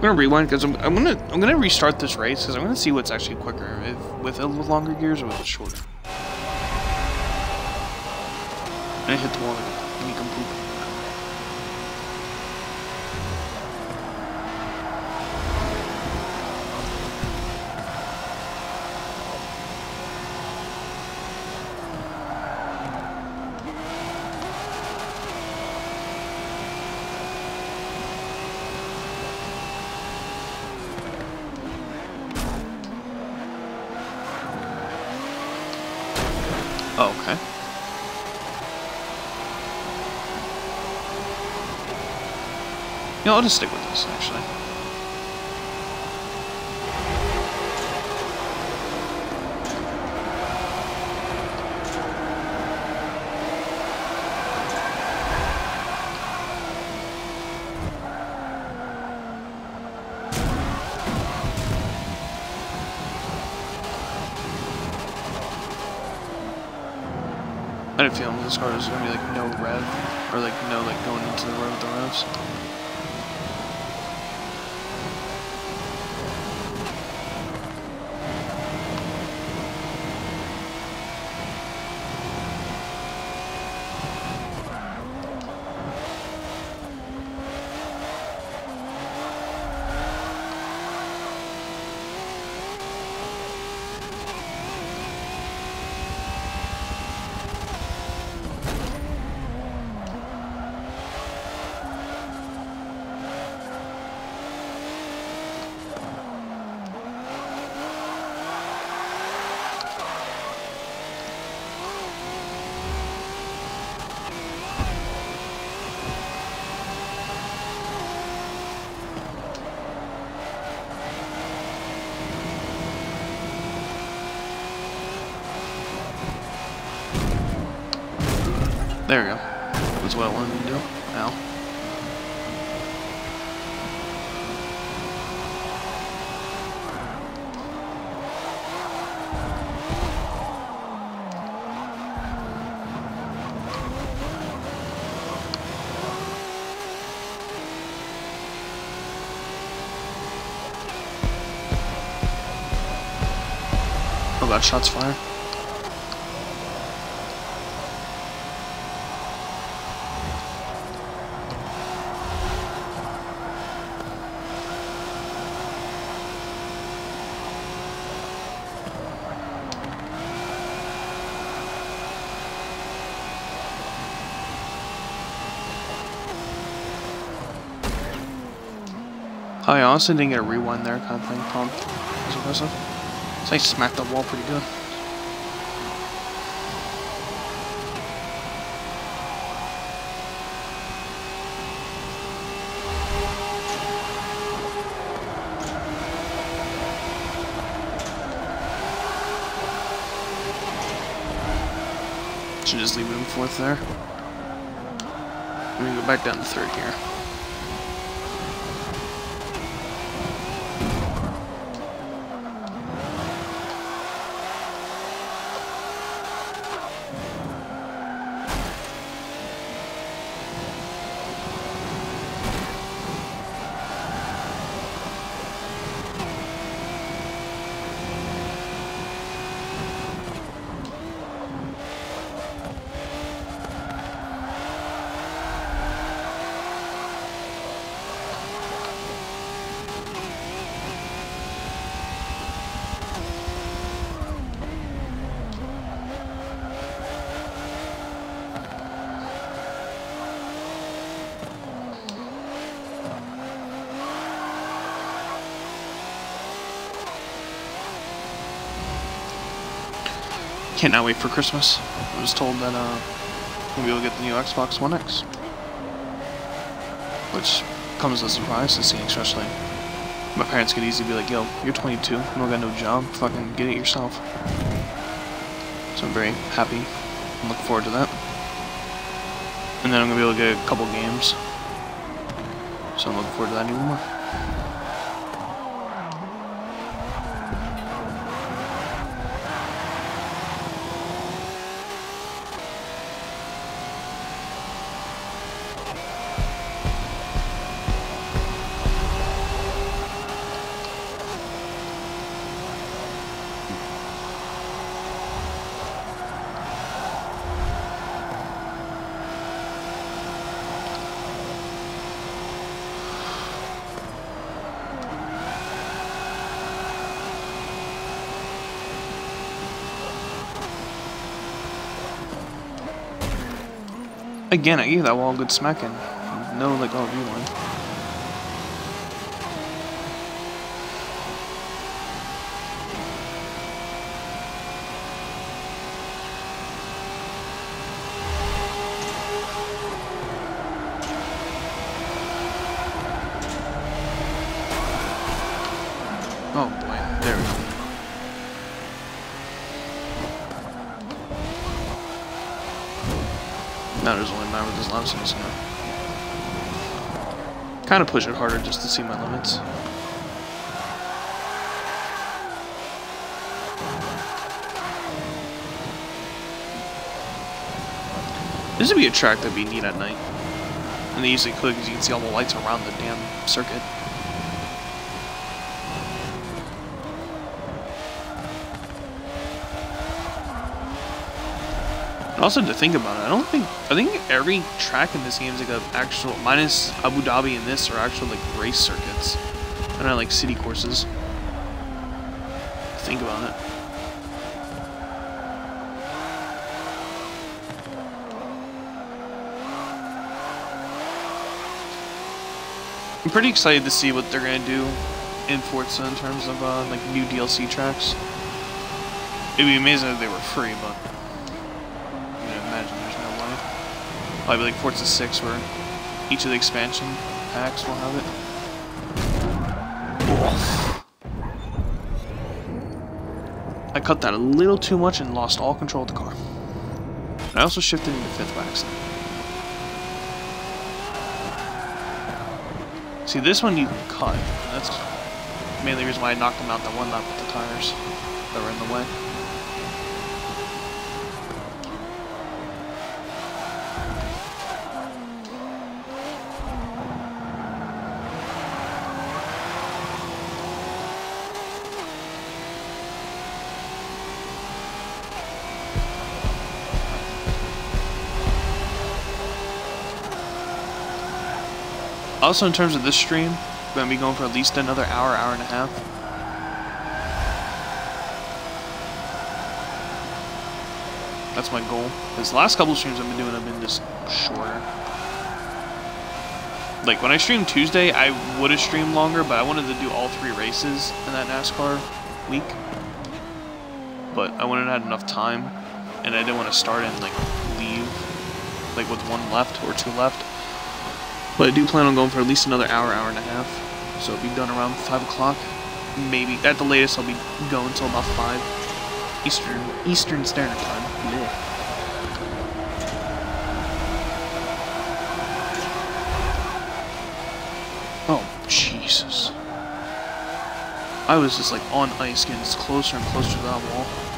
I'm gonna rewind because I'm, I'm gonna I'm gonna restart this race because I'm gonna see what's actually quicker if with it with longer gears or with it shorter. I hit the wall again. nincompoop. Oh, okay. Yeah, I'll just stick with this, actually. I had a feeling this car was gonna be like no rev, or like no like going into the road with the revs. There we go. That's what I wanted to do. Ow. Oh god, shots fired. Oh, I honestly didn't get a rewind there kind of thing. Pump. That's impressive. I smacked the wall pretty good. Should just leave it in fourth there. Let me go back down to third here. Can't now wait for Christmas. I was told that uh, we'll to get the new Xbox One X. Which comes as a surprise to see, especially. My parents could easily be like, yo, you're 22, you don't got no job, fucking get it yourself. So I'm very happy and look forward to that. And then I'm gonna be able to get a couple games. So I'm looking forward to that even more. Again, I gave that wall a good smacking. No, like, oh, rewind. Oh boy, there we go. Now there's only a matter with this last one, so kind of push it harder just to see my limits. This would be a track that'd be neat at night. And they easily could because you can see all the lights around the damn circuit. Also to think about it, I don't think I think every track in this game is like a actual minus Abu Dhabi and this are actual like race circuits. And not like city courses. Think about it. I'm pretty excited to see what they're gonna do in Forza in terms of uh, like new DLC tracks. It'd be amazing if they were free, but I mean, imagine there's no way. Probably like Forza 6 where each of the expansion packs will have it. Oof. I cut that a little too much and lost all control of the car. I also shifted into fifth by accident. See, this one you cut. That's mainly the reason why I knocked him out that one lap with the tires that were in the way. Also, in terms of this stream, we're gonna be going for at least another hour, hour and a half. That's my goal. Because last couple streams I've been doing have been just shorter. Like, when I streamed Tuesday, I would have streamed longer, but I wanted to do all three races in that NASCAR week. But I wouldn't have had enough time, and I didn't want to start and, like, leave, like, with one left or two left. But I do plan on going for at least another hour, hour and a half. So it'll be done around 5 o'clock. Maybe. At the latest, I'll be going until about 5 Eastern Eastern Standard Time. Yeah. Oh, Jesus. I was just like on ice getting closer and closer to that wall.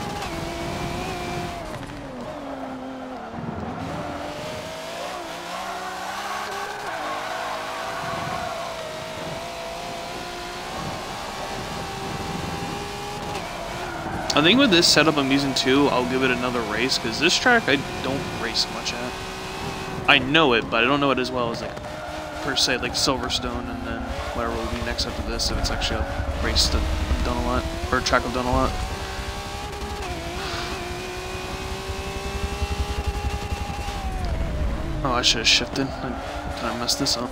I think with this setup I'm using too, I'll give it another race, because this track I don't race much at. I know it, but I don't know it as well as, like, per se, like Silverstone, and then whatever will be next after this, if it's actually a race that I've done a lot, or a track I've done a lot. Oh, I should have shifted. I kind of messed this up.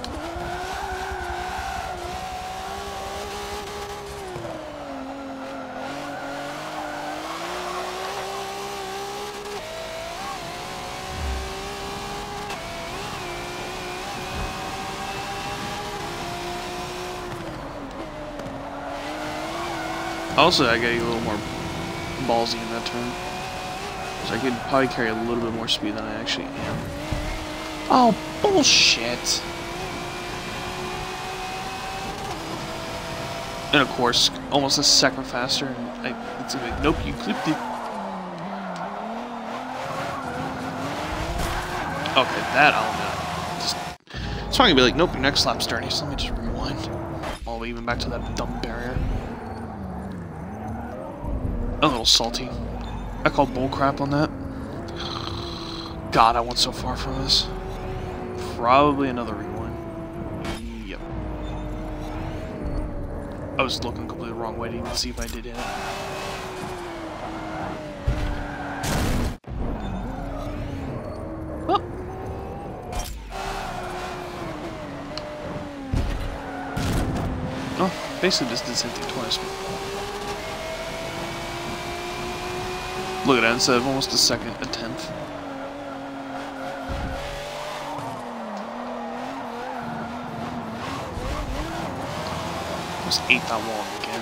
Also, I gotta get a little more ballsy in that turn. So I could probably carry a little bit more speed than I actually am. Oh, bullshit! And of course, almost a second faster, and I, it's like, nope, you clipped it. Okay, that I'll know. Just, it's probably gonna be like, nope, your next lap's dirty, so let me just rewind. All the way even back to that dumb barrier little salty. I called bullcrap on that. God, I went so far from this. Probably another rewind. Yep. I was looking completely wrong way to even see if I did it. Oh, basically just did the same thing twice. Look at that, instead of almost a second, a tenth. Almost ate that wall again.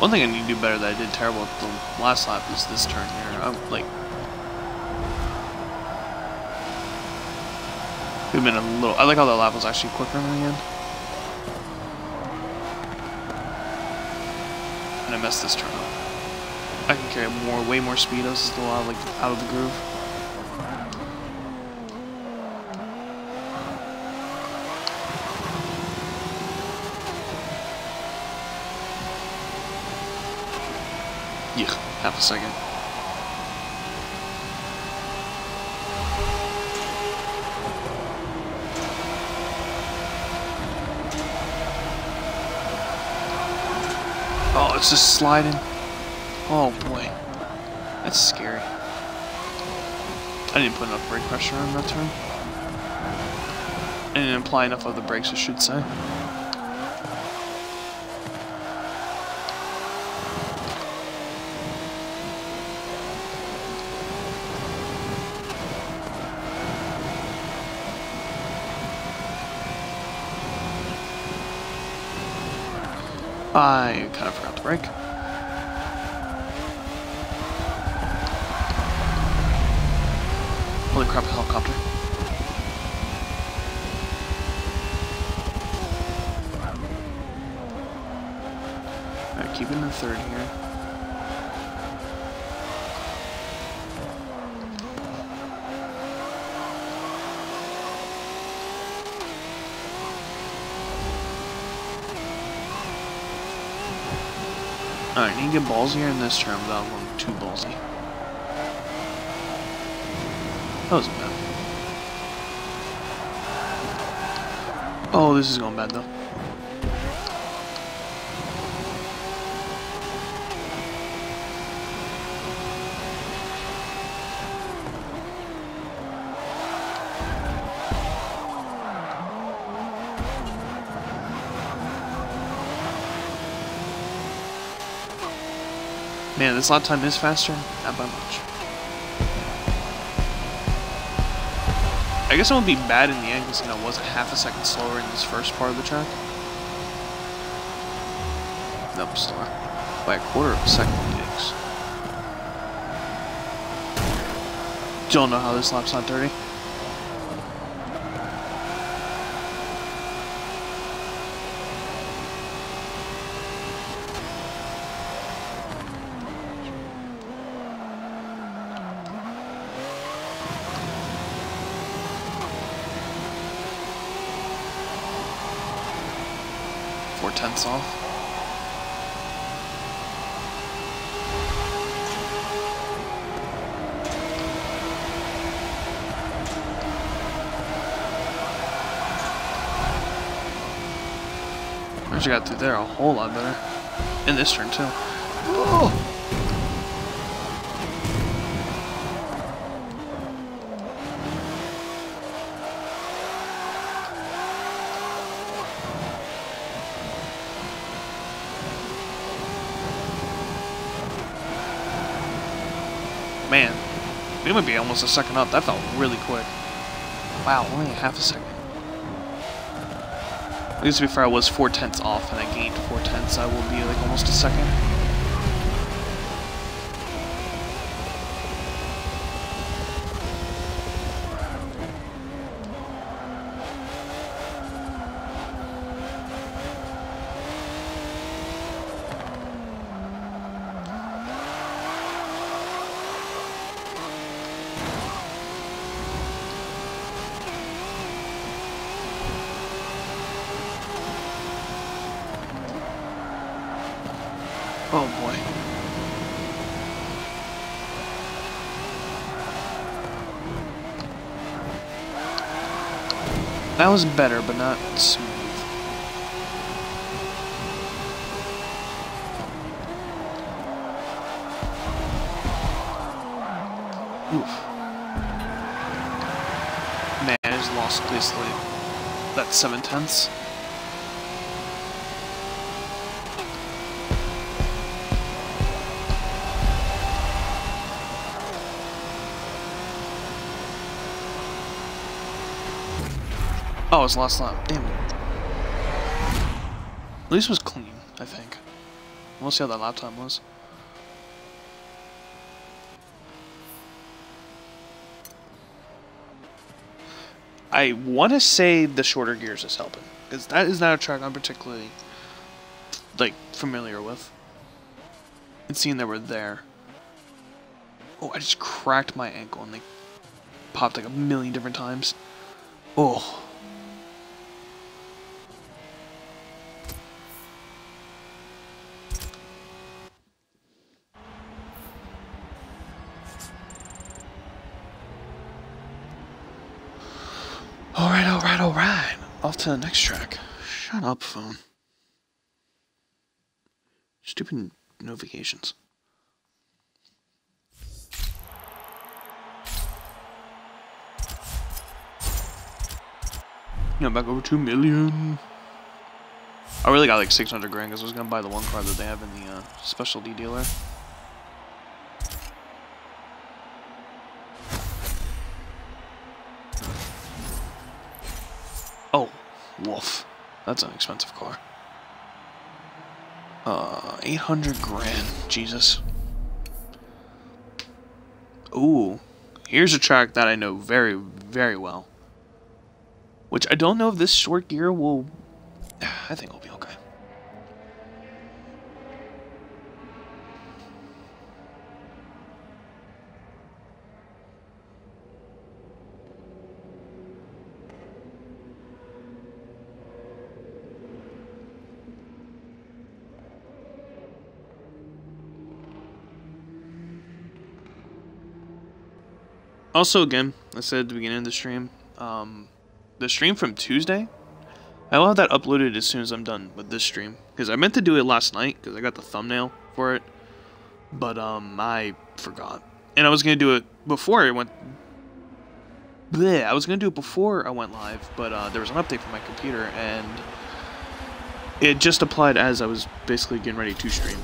One thing I need to do better that I did terrible at the last lap is this turn here. I'm like Have been a little. I like how the was actually quicker in the end. And I messed this turn up. I can carry more, way more speed. I just a lot like out of the groove. Yeah, half a second. Just sliding. Oh boy. That's scary. I didn't put enough brake pressure on that turn. I didn't apply enough of the brakes, I should say. I kind of forgot to brake. Holy crap, helicopter. Alright, keep in the third here. Alright, need to get balls here in this turn without going too ballsy. That wasn't bad. Oh, this is going bad though. Man, this lap time is faster. Not by much. I guess it won't be bad in the end because you know, it was half a second slower in this first part of the track. Nope, slower. By a quarter of a second, yikes. Don't know how this lap's not dirty. Four tenths off. Actually got through there a whole lot better. In this turn too. Oh. Man, we might be almost a second up. That felt really quick. Wow, only half a second. I guess before I was four tenths off and I gained four tenths, I will be like almost a second. was better, but not smooth. Oof. Man, I just lost this lead. That's seven tenths. It's last lap. Damn it. At least it was clean, I think. We'll see how that lap time was. I want to say the shorter gears is helping because that is not a track I'm particularly like familiar with. And seeing that we're there. Oh, I just cracked my ankle and they popped like a million different times. Oh. Alright, alright, alright. Off to the next track. Shut up, phone. Stupid notifications. Yeah, back over 2 million. I really got like 600 grand because I was going to buy the one car that they have in the uh, specialty dealer. That's an expensive car. Uh, 800 grand. Jesus. Ooh. Here's a track that I know very, very well. Which I don't know if this short gear will... *sighs* I think it'll be okay. Also, again, I said at the beginning of the stream, um, the stream from Tuesday, I will have that uploaded as soon as I'm done with this stream. Because I meant to do it last night, because I got the thumbnail for it. But, um, I forgot. And I was going to do it before I went... Bleh, I was going to do it before I went live, but uh, there was an update for my computer, and it just applied as I was basically getting ready to stream.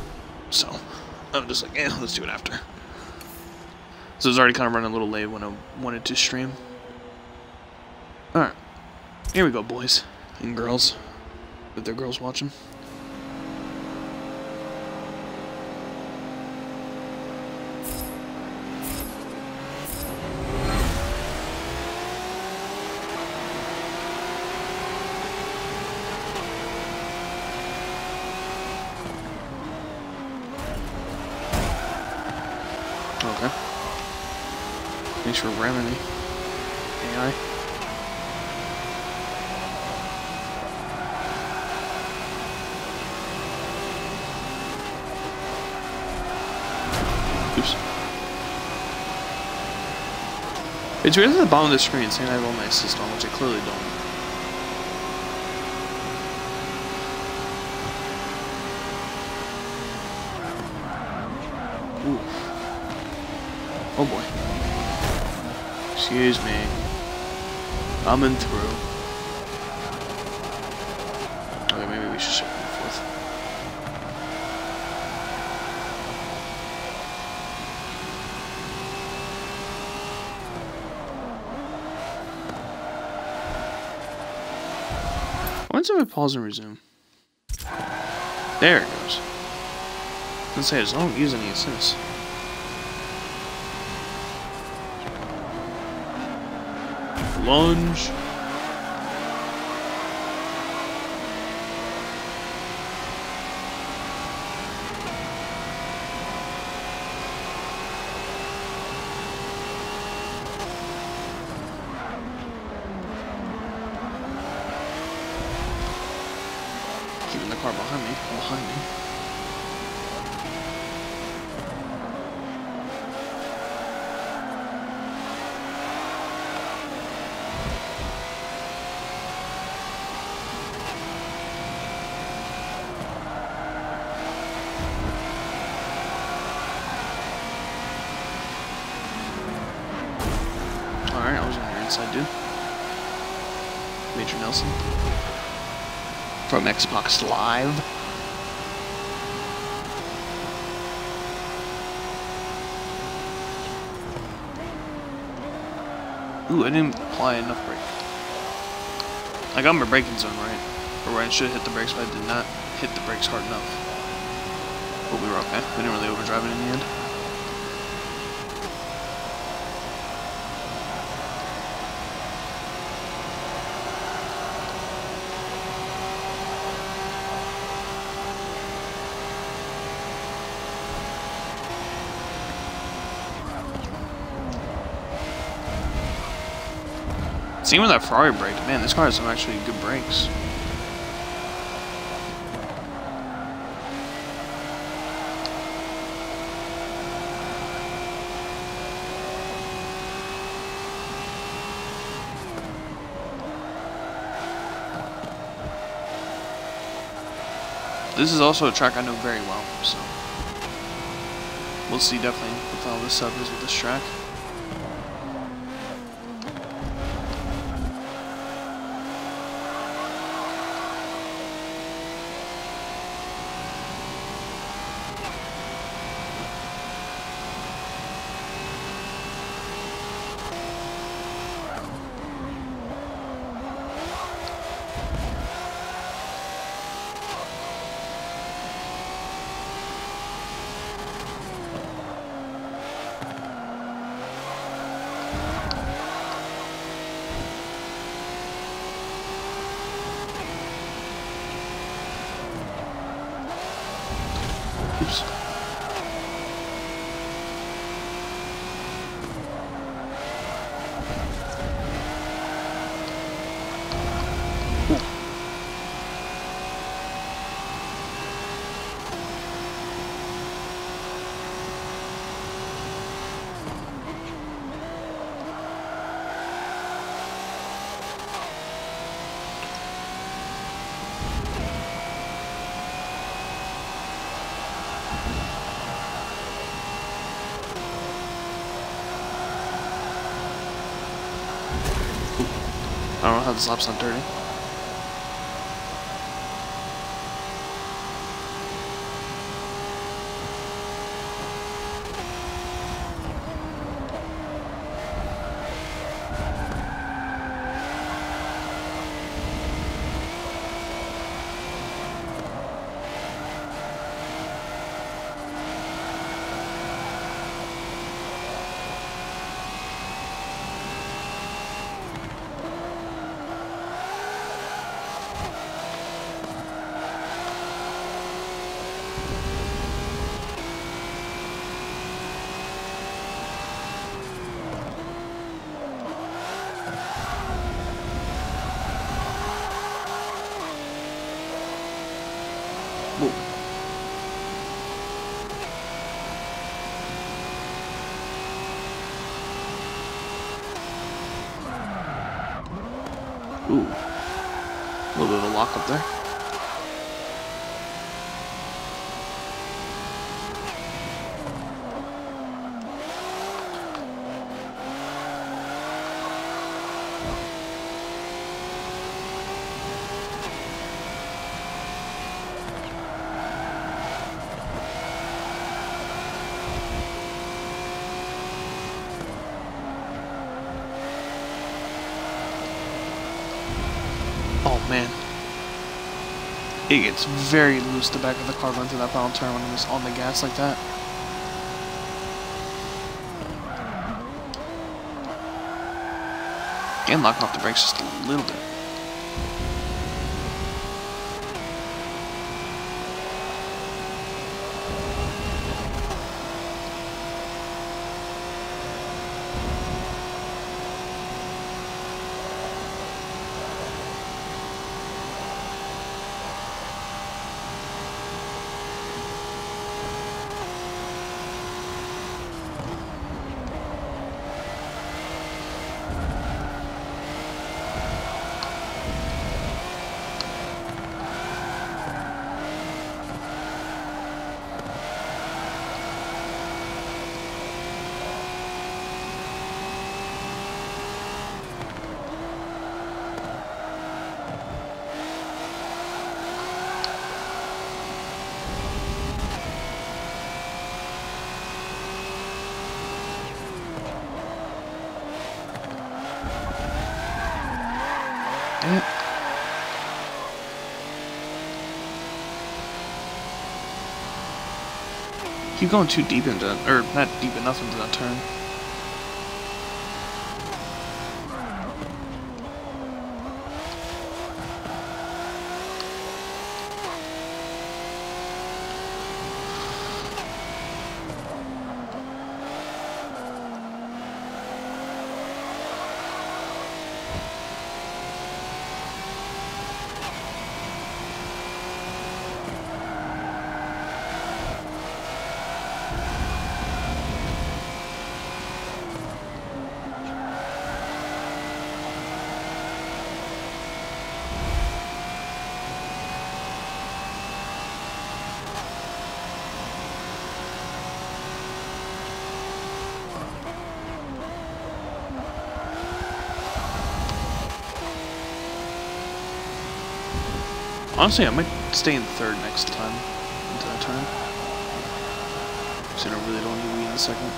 So, I'm just like, eh, let's do it after. So it was already kind of running a little late when I wanted to stream. Alright. Here we go, boys and girls. There are girls watching. Okay. Thanks for ramming me. AI. Oops. It's right at the bottom of the screen saying I have all my assist on, which I clearly don't. Oh boy. Excuse me. Coming through. Okay, maybe we should shift back and forth. When's if I pause and resume? There it goes. Let's say I don't use any assists. Lunge. Keeping the car behind me, behind me. Alright, I was on your inside, dude. Major Nelson from Xbox Live. Ooh, I didn't apply enough brake. I got my braking zone right. Or I should have hit the brakes, but I did not hit the brakes hard enough. But we were okay. We didn't really overdrive it in the end. Seeing with that Ferrari brake, man, this car has some actually good brakes. This is also a track I know very well, so we'll see definitely with all this sub is with this track. How this lap's not dirty. Whoa. Ooh. A little bit of a lock up there. Oh man. It gets very loose the back of the car going through that final turn when it's on the gas like that. Again, locking off the brakes just a little bit. Going too deep into that, or not deep enough into that turn. Honestly, I might stay in third next time into that turn. So I really don't need to be in second.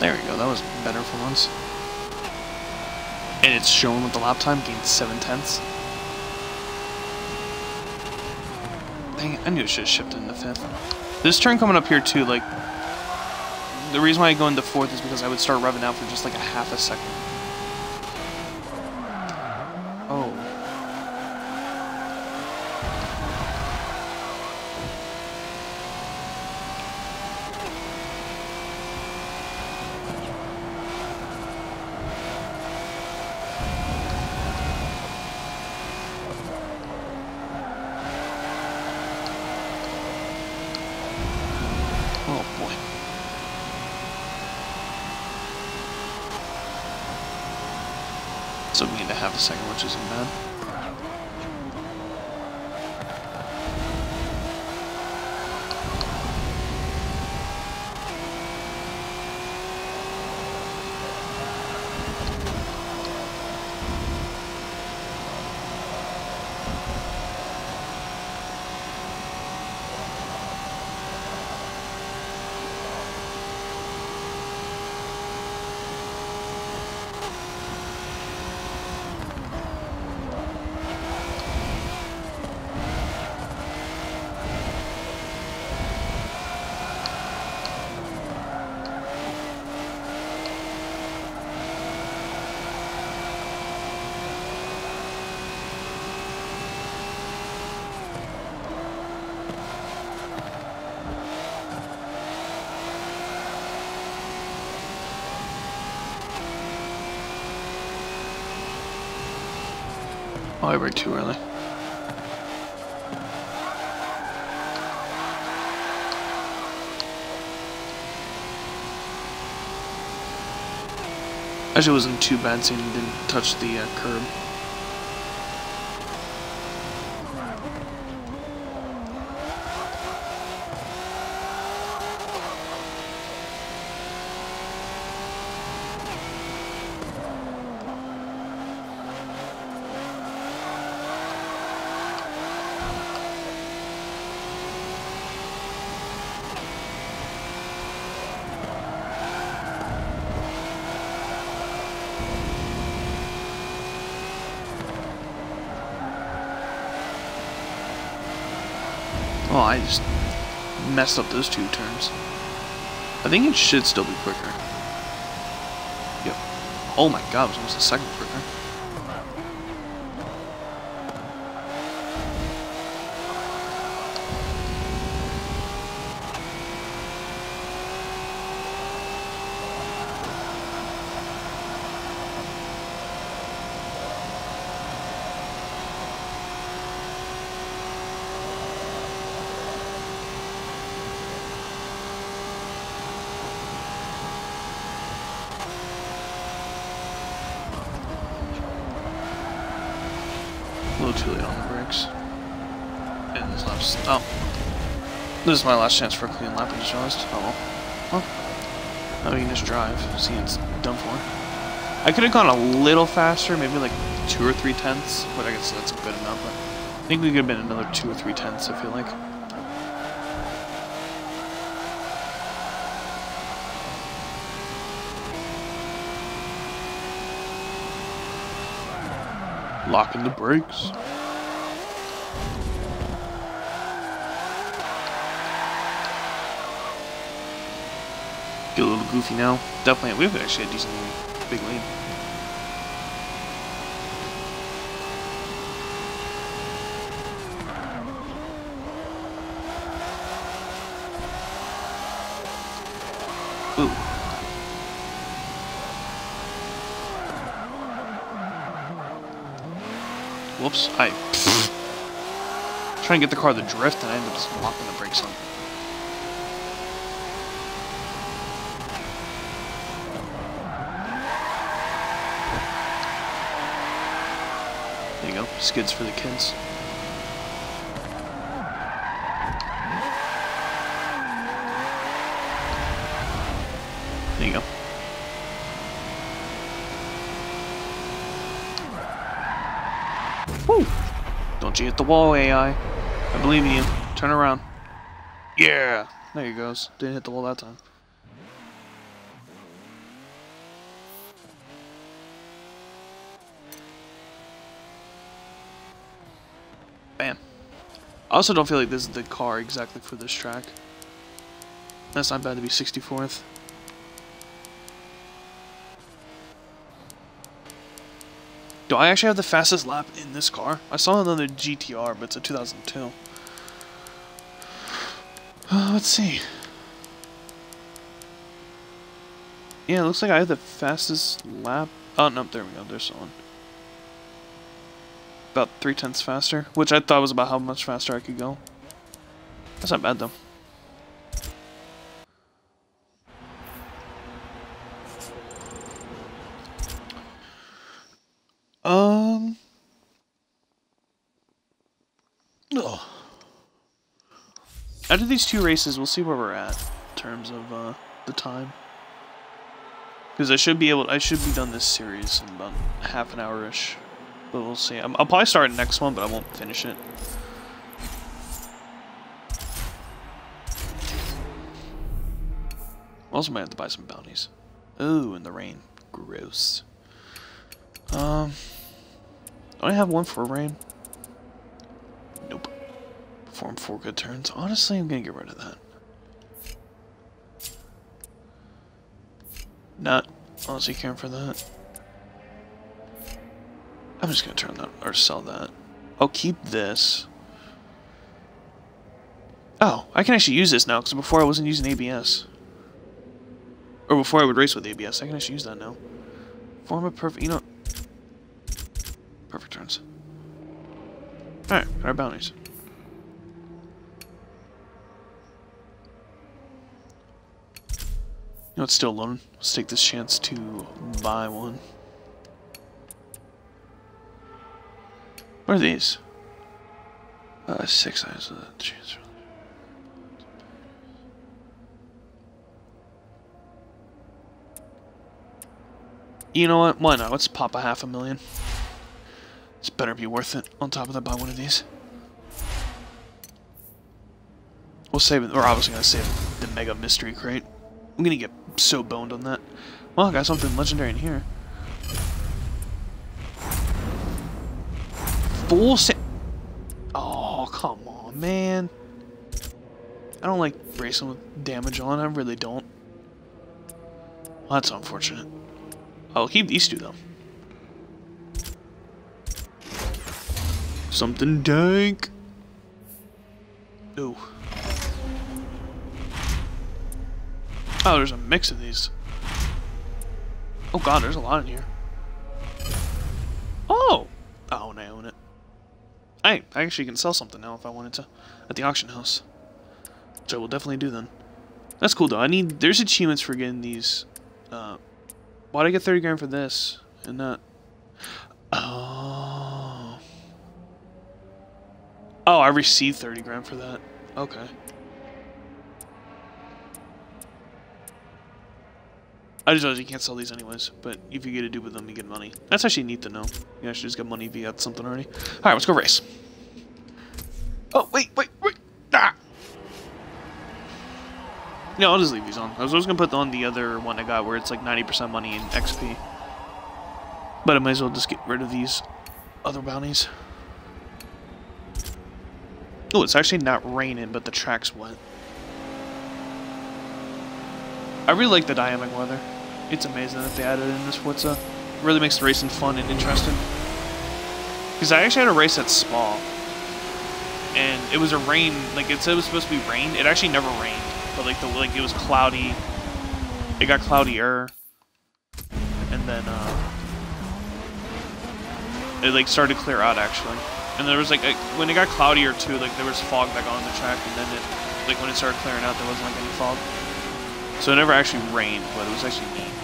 There we go, that was better for once. And it's shown with the lap time, gained 7 tenths. Dang it, I knew it should have shifted into 5th. This turn coming up here too, like, the reason why I go into 4th is because I would start revving out for just like a half a second. Actually, it wasn't too bad seeing he didn't touch the uh, curb. Oh, I just messed up those two turns. I think it should still be quicker. Yep. Oh my god, it was almost a second quicker. little too late on the brakes. And this lap's... Oh. This is my last chance for a clean lap, I just realized. Oh well. Well. Now we can just drive. See, it's done for. I could have gone a little faster, maybe like two or three tenths, but I guess that's good enough. But I think we could have been another two or three tenths, I feel like. Locking the brakes. Get a little goofy now. Definitely, we've actually a decent big lead. Ooh. Whoops, I... *laughs* Trying to get the car to drift and I end up just locking the brakes on. There you go, skids for the kids. There you go. Woo! Don't you hit the wall, AI. I believe in you. Turn around. Yeah! There he goes. Didn't hit the wall that time. Bam. I also don't feel like this is the car exactly for this track. That's not bad to be 64th. Do I actually have the fastest lap in this car? I saw another GTR, but it's a 2002. Uh, let's see. Yeah, it looks like I have the fastest lap. Oh, no, there we go. There's someone. About three tenths faster, which I thought was about how much faster I could go. That's not bad, though. Um. Oh. Out of these two races, we'll see where we're at in terms of uh, the time. Because I should be able, I should be done this series in about half an hour-ish. But we'll see. i will probably start next one, but I won't finish it. Also might have to buy some bounties. Ooh, in the rain. Gross. Um... Do I have one for rain? Nope. Perform four good turns. Honestly, I'm gonna get rid of that. Not honestly caring for that. I'm just gonna turn that or sell that. I'll keep this. Oh, I can actually use this now because before I wasn't using ABS. Or before I would race with ABS, I can actually use that now. Form a perfect, you know, Perfect turns. Alright, our bounties. You know it's still loading? Let's take this chance to buy one. What are these? Uh, six eyes of the chance. You know what? Why not? Let's pop a half a million. It's better be worth it. On top of that, buy one of these. We'll save it. We're obviously going to save the Mega Mystery Crate. I'm going to get so boned on that. Well, I got something legendary in here. Full sa- Oh, come on, man. I don't like bracing with damage on. I really don't. Well, that's unfortunate. I'll keep these two, though. Something dank. Ooh. Oh, there's a mix of these. Oh god, there's a lot in here. I, I actually can sell something now if I wanted to. At the auction house. Which I will definitely do then. That's cool though. I need, there's achievements for getting these. Uh, why'd I get 30 grand for this? And not... Oh... Oh, I received 30 grand for that. Okay. I just realized you can't sell these anyways, but if you get a dupe with them, you get money. That's actually neat to know. You actually just get money if you got something already. Alright, let's go race. Oh, wait, wait, wait! Ah! No, I'll just leave these on. I was always gonna put on the other one I got where it's like 90% money and XP. But I might as well just get rid of these other bounties. Oh, it's actually not raining, but the track's wet. I really like the dynamic weather. It's amazing that they added in this Forza. It really makes the racing fun and interesting. Because I actually had a race at Spa. And it was a rain, like it said it was supposed to be rain. It actually never rained. But like the like it was cloudy. It got cloudier. And then uh it like started to clear out actually. And there was like a, when it got cloudier too, like there was fog back on the track and then it like when it started clearing out there wasn't like any fog. So it never actually rained, but it was actually neat.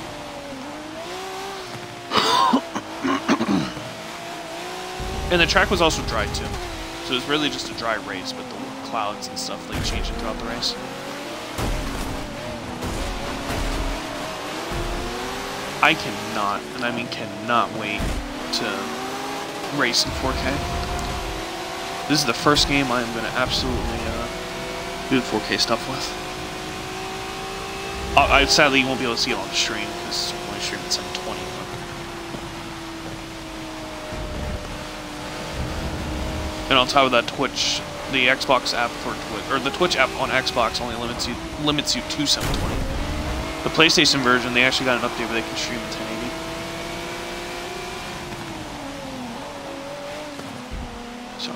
And the track was also dry too. So it was really just a dry race, but the clouds and stuff like changing throughout the race. I cannot, and I mean cannot wait to race in 4K. This is the first game I am going to absolutely uh, do the 4K stuff with. I, I sadly won't be able to see it on the stream because I'm only streaming at 720. And on top of that, Twitch, the Xbox app for Twitch, or the Twitch app on Xbox only limits you limits you to 720. The PlayStation version, they actually got an update where they can stream in 1080. So.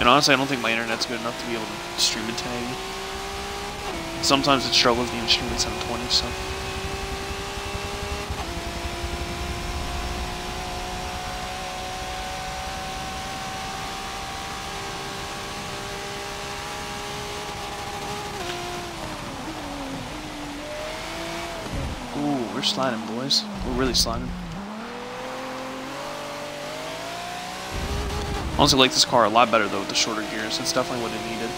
And honestly, I don't think my internet's good enough to be able to stream in 1080. Sometimes it struggles to even stream in 720, so. Ooh, we're sliding, boys. We're really sliding. Honestly, like this car a lot better though with the shorter gears. It's definitely what it needed.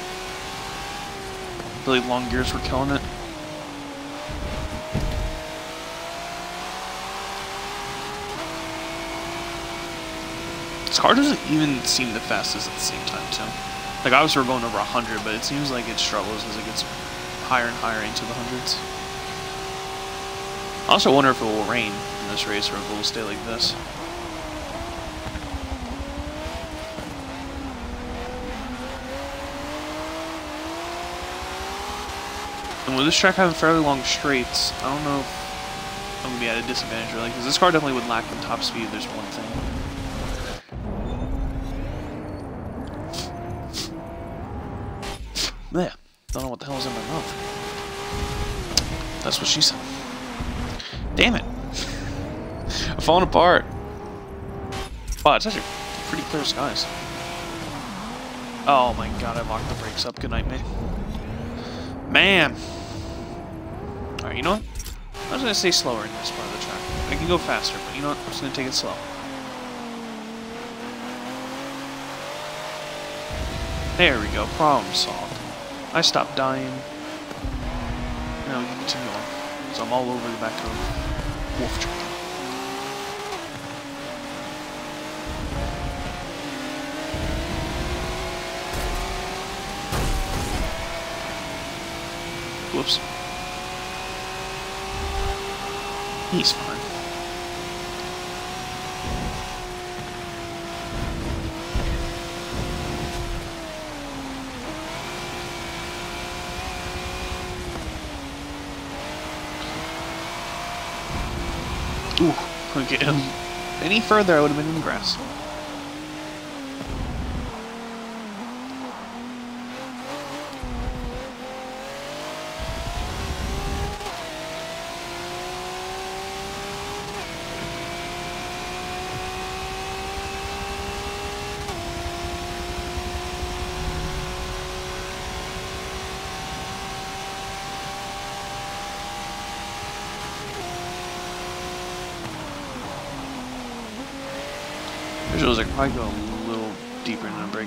Really long gears were killing it. This car doesn't even seem the fastest at the same time too. Like obviously we're going over 100, but it seems like it struggles as it gets higher and higher into the hundreds. I also wonder if it will rain in this race or if it will stay like this. And with this track having fairly long straights, I don't know if I'm going to be at a disadvantage really, because this car definitely would lack in top speed, there's one thing. Yeah, don't know what the hell is in my mouth. That's what she said. Damn it. I'm falling apart. Wow, it's actually pretty clear skies. Oh my god, I locked the brakes up. Good night, man. Man. Alright, you know what? I was gonna stay slower in this part of the track. I can go faster, but you know what? I'm just gonna take it slow. There we go. Problem solved. I stopped dying. Now we can continue on. So I'm all over the back of Whoops. He's fine. Ooh, couldn't get him any further, I would have been in the grass.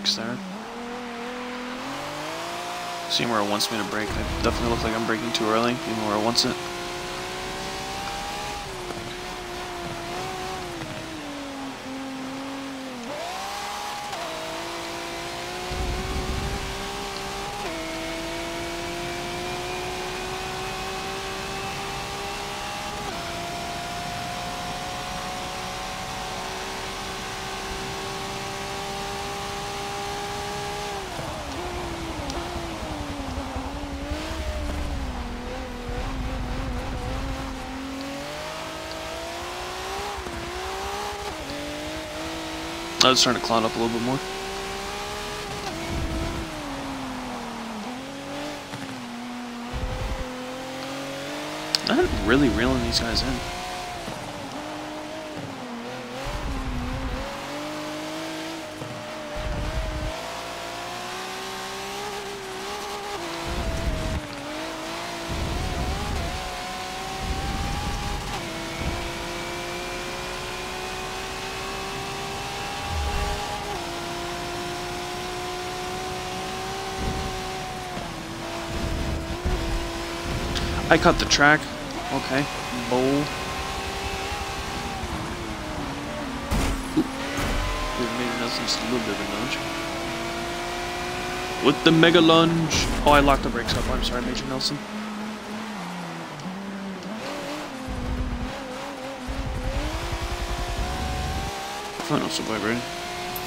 Brakes there. Seeing where it wants me to brake, I definitely look like I'm braking too early, even where it wants it. I was starting to cloud up a little bit more. Not really reeling these guys in. I cut the track. Okay. Bowl. Maybe that's just a little bit of a nudge. With the mega lunge. Oh, I locked the brakes up. I'm sorry, Major Nelson. Final survive ready.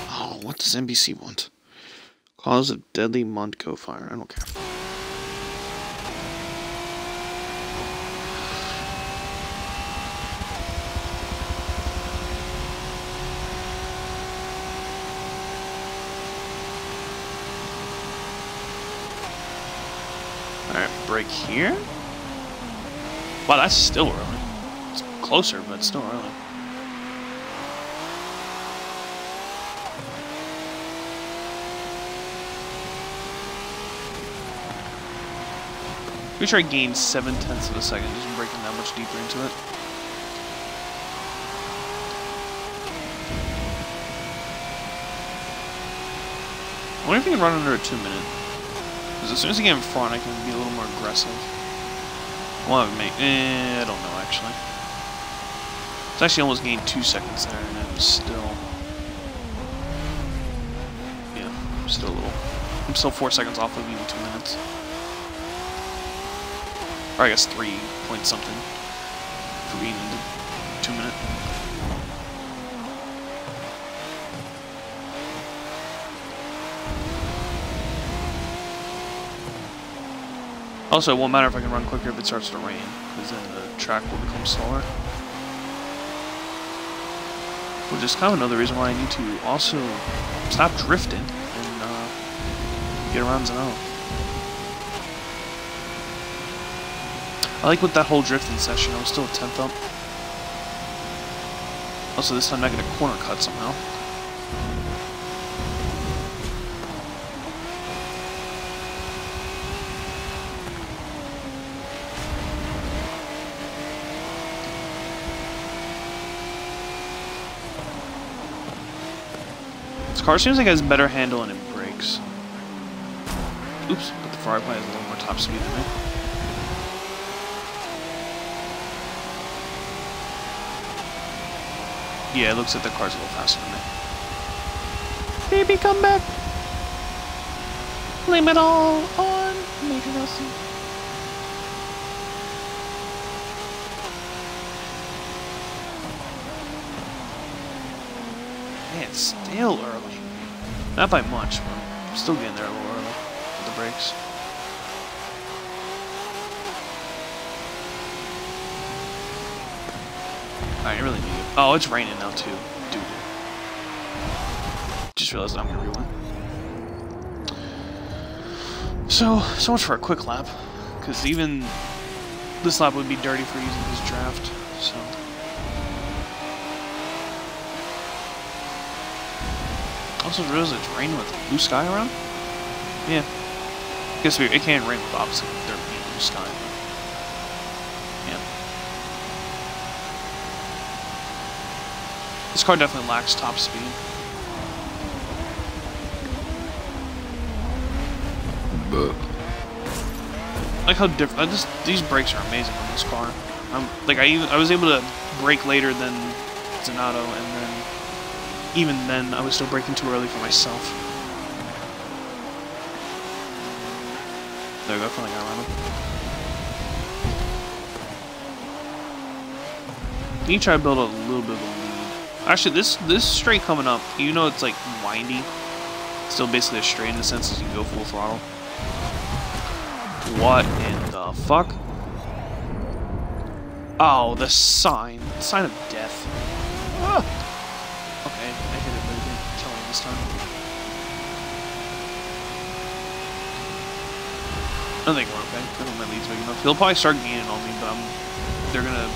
Oh, what does NBC want? Cause of deadly Montco fire. I don't care. Alright, break here? Wow, that's still early. It's closer, but still early. Pretty sure I gained 7 tenths of a second just breaking that much deeper into it. I wonder if you can run under a 2 minute. Because as soon as I get in front, I can be a little more aggressive. Well, I make. Eh, I don't know actually. It's actually almost gained two seconds there, and I'm still. Yeah, I'm still a little. I'm still four seconds off of even two minutes. Or I guess three point something for being into two minute. Also, it won't matter if I can run quicker if it starts to rain, because then the track will become slower. Which is kind of another reason why I need to also stop drifting and uh, get around Zano. I like with that whole drifting session, I was still a 10th up. Also, this time I get a corner cut somehow. Car seems like it has better handle and it brakes. Oops, but the Ferrari probably has a little more top speed than me. Yeah, it looks like the car's a little faster than me. Baby, come back! Blame it all on Major Nelson. Man, still. Not by much, but I'm still getting there a little early with the brakes. I really need it. Oh, it's raining now too. Dude. Just realized I'm gonna rewind. So, so much for a quick lap. Because even this lap would be dirty for using this draft, so. Also realized it's raining with blue sky around? Yeah. Guess we, it can rain with opposite there being blue sky. Yeah. This car definitely lacks top speed. But like how different. This, these brakes are amazing on this car. I'm like I even I was able to brake later than Zanotto, and then even then I was still braking too early for myself. There we go, finally got around him. You try to build a little bit of a lead. Actually, this this straight coming up, you know it's like windy. Still basically a straight in the sense that you go full throttle. What in the fuck? Oh, the sign. Sign of death. Ah. Okay, I hit it, but it didn't kill him this time. I think we're okay. I think my lead's big enough. He'll probably start gaining on me, but I'm, they're gonna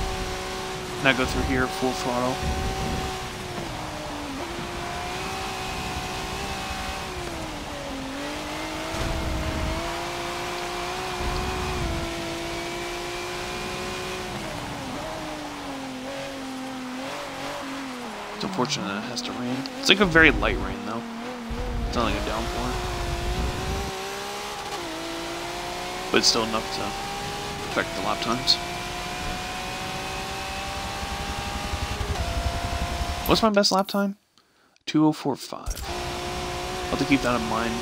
not go through here full throttle. Unfortunate that it has to rain. It's like a very light rain, though. It's not like a downpour. But it's still enough to affect the lap times. What's my best lap time? 2045. I'll have to keep that in mind.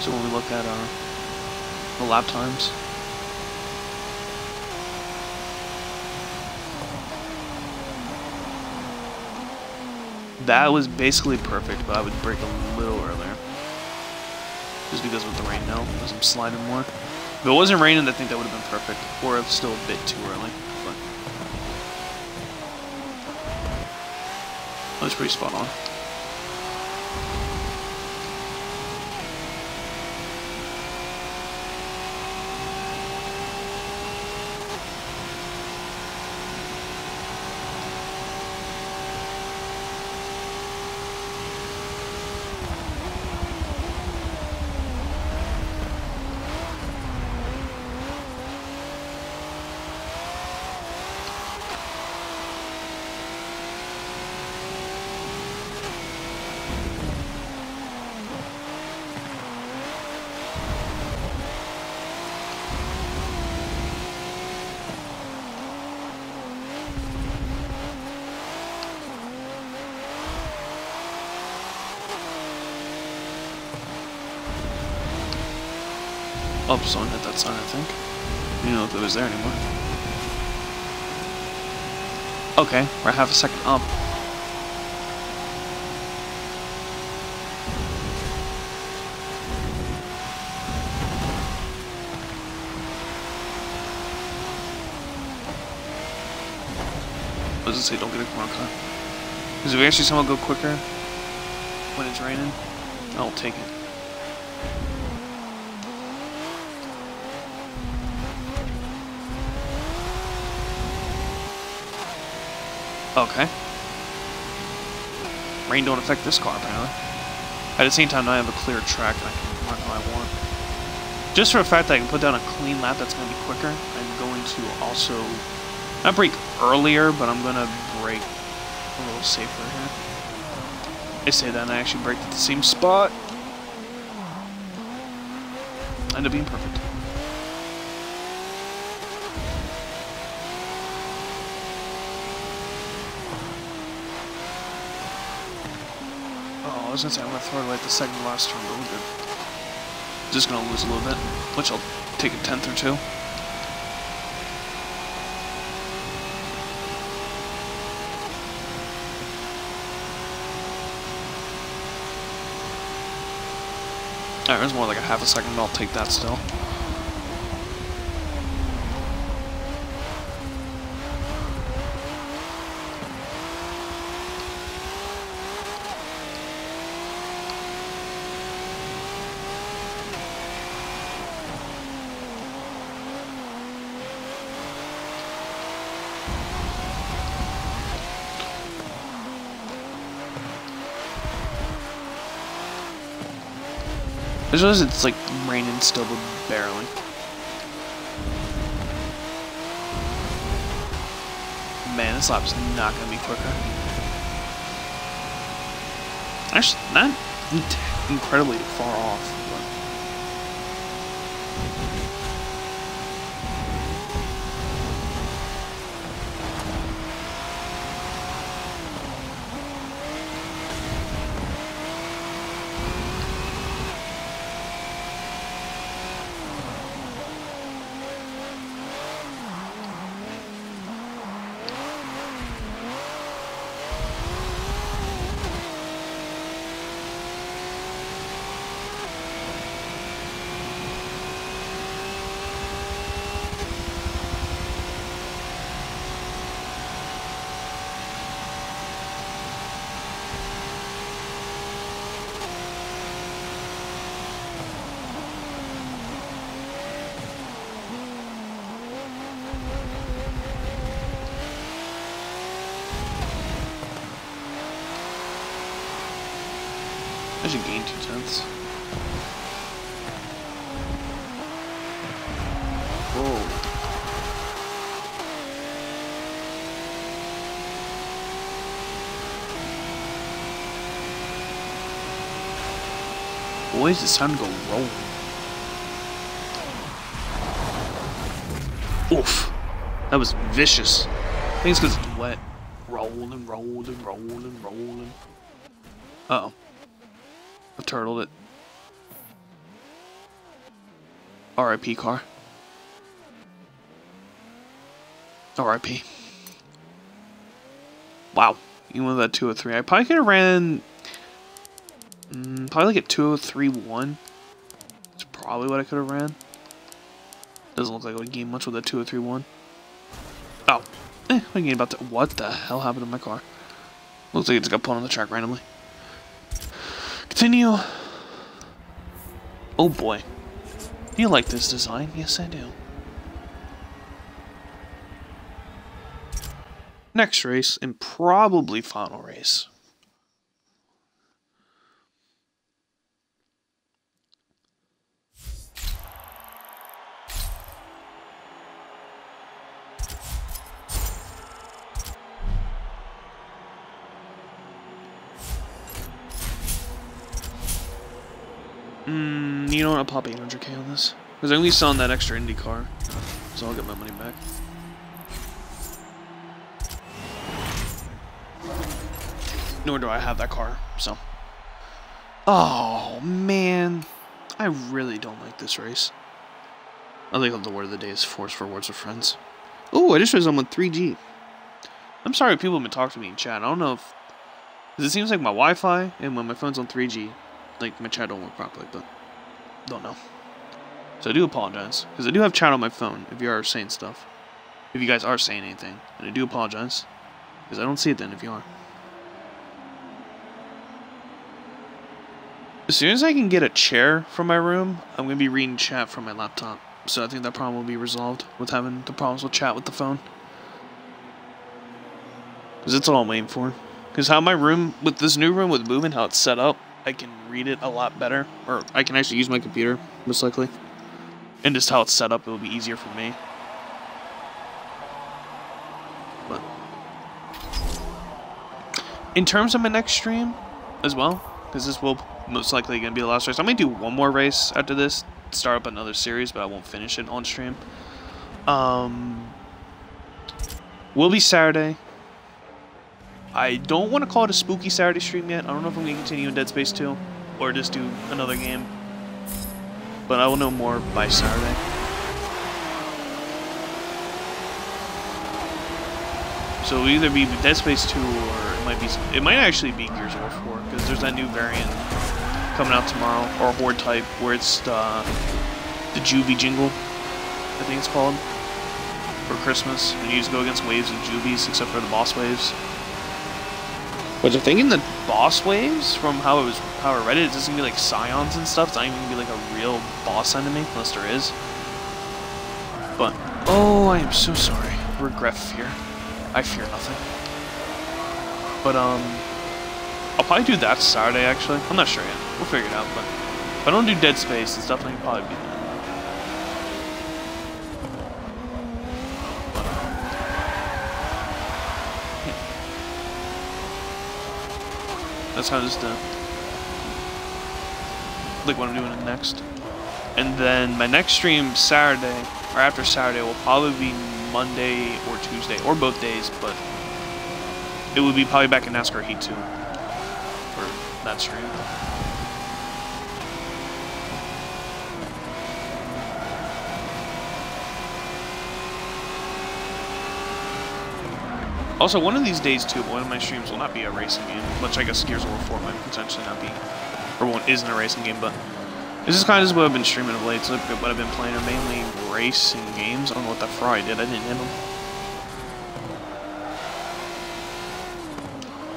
So when we look at uh, the lap times. That was basically perfect, but I would break a little earlier. Just because with the rain now, because I'm sliding more. If it wasn't raining, I think that would have been perfect. Or if still a bit too early. But that was pretty spot on. Oh, someone hit that sign, I think. Didn't know if it was there anymore. Okay, we're half a second up. What does it say? Don't get a corner cut. Because if we actually somehow go quicker when it's raining, I'll take it. Okay. Rain don't affect this car, apparently. At the same time, I have a clear track and I can run how I want. Just for the fact that I can put down a clean lap that's going to be quicker, I'm going to also... Not brake earlier, but I'm going to brake a little safer here. I say that and I actually braked at the same spot. End up being perfect. Oh, I was gonna say I'm gonna throw away the second last turn, but we're good. Just gonna lose a little bit, which I'll take a tenth or two. Alright, there's more like a half a second, I'll take that still. As long as it's like raining still, but barreling. Man, this lap's not gonna be quicker. Actually, not incredibly far off, but. To go roll. Oof. That was vicious. I think it's because it's wet. Rolling, rolling, rolling, rolling. Uh oh I turtled it. RIP car. RIP. Wow. You went that 203. I probably could have ran. Probably like a 203-1. That's probably what I could have ran. Doesn't look like I would gain much with a 203-1. Oh. Eh, I gained about to. What the hell happened to my car? Looks like it just got put on the track randomly. Continue. Oh boy. Do you like this design? Yes, I do. Next race, and probably final race. Mm, you know what? I'll pop 800k on this. Because I'm only selling that extra Indy car. So I'll get my money back. Nor do I have that car, so. Oh, man. I really don't like this race. I think the word of the day is Force for Words of Friends. Oh, I just realized I'm on 3G. I'm sorry if people have been talking to me in chat. I don't know if... Because it seems like my Wi-Fi and when my phone's on 3G, like my chat don't work properly, but don't know. So I do apologize because I do have chat on my phone. If you are saying stuff, if you guys are saying anything, and I do apologize because I don't see it then if you are. As soon as I can get a chair from my room, I'm gonna be reading chat from my laptop. So I think that problem will be resolved with having the problems with chat with the phone. Because that's all I'm waiting for. Because how my room, with this new room with moving, how it's set up, I can read it a lot better. Or I can actually use my computer, most likely. And just how it's set up, it will be easier for me. But in terms of my next stream, as well, because this will most likely going to be the last race. I'm going to do one more race after this, start up another series, but I won't finish it on stream. Um, will be Saturday. I don't want to call it a spooky Saturday stream yet. I don't know if I'm going to continue in Dead Space 2 or just do another game. But I will know more by Saturday. So it'll either be Dead Space 2 or it might be it might actually be Gears of War 4 because there's that new variant coming out tomorrow or Horde type where it's uh, the Juvie jingle, I think it's called, for Christmas. And you just go against waves of Juvies except for the boss waves. Which I'm thinking the boss waves, from how it was how I read it, it's just gonna be like scions and stuff. It's not even gonna be like a real boss enemy, unless there is. But oh, I am so sorry. Regret fear. I fear nothing. But um, I'll probably do that Saturday. Actually, I'm not sure yet. We'll figure it out. But if I don't do Dead Space, it's definitely probably be That's how it's done. Like what I'm doing next. And then my next stream Saturday, or after Saturday, will probably be Monday or Tuesday, or both days, but it will be probably back in NASCAR Heat 2 for that stream. Also, one of these days too, one of my streams will not be a racing game, which I guess Gears of War 4 might potentially not be, or one isn't a racing game, but this is kind of what I've been streaming of late. So what I've been playing are mainly racing games. I don't know what that fry did. I didn't hit him.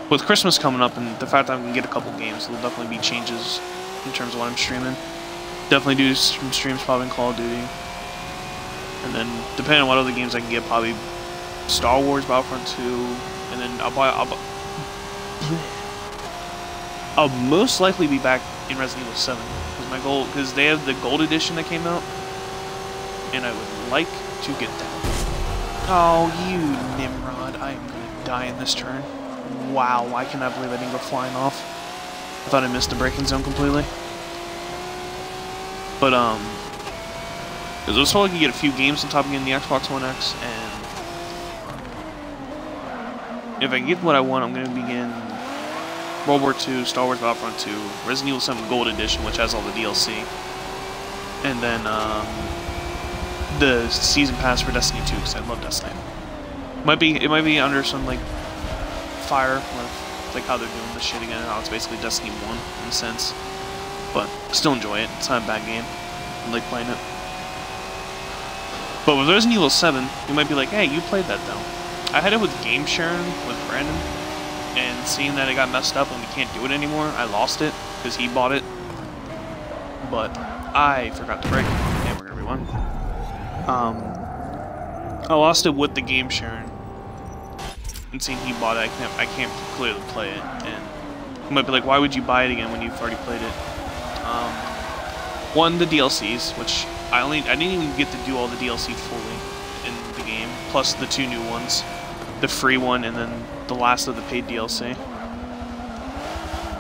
With Christmas coming up and the fact that I can get a couple games, there'll definitely be changes in terms of what I'm streaming. Definitely do some streams probably in Call of Duty. And then, depending on what other games I can get, probably Star Wars Battlefront 2, and then I'll buy. I'll, bu *sighs* I'll most likely be back in Resident Evil 7 because my goal because they have the gold edition that came out, and I would like to get that. Oh, you Nimrod! I am gonna die in this turn. Wow, I cannot believe I didn't go flying off. I thought I missed the braking zone completely. But um, because I was told I could get a few games on top of getting the Xbox One X and if I get what I want, I'm going to begin World War II, Star Wars Battlefront 2, Resident Evil 7 Gold Edition, which has all the DLC, and then um, the season pass for Destiny 2 because I love Destiny. Might be it might be under some like fire with like how they're doing this shit again, how it's basically Destiny 1 in a sense, but still enjoy it. It's not a bad game. I like playing it. But with Resident Evil 7, you might be like, hey, you played that though. I had it with game sharing with Brandon, and seeing that it got messed up and we can't do it anymore, I lost it because he bought it. But I forgot to break it. And we're gonna. Um, I lost it with the game sharing, and seeing he bought it, I can't I can't clearly play it. And you might be like, why would you buy it again when you've already played it? Um, one, the DLCs, which I only I didn't even get to do all the DLC fully in the game, plus the two new ones the free one and then the last of the paid DLC.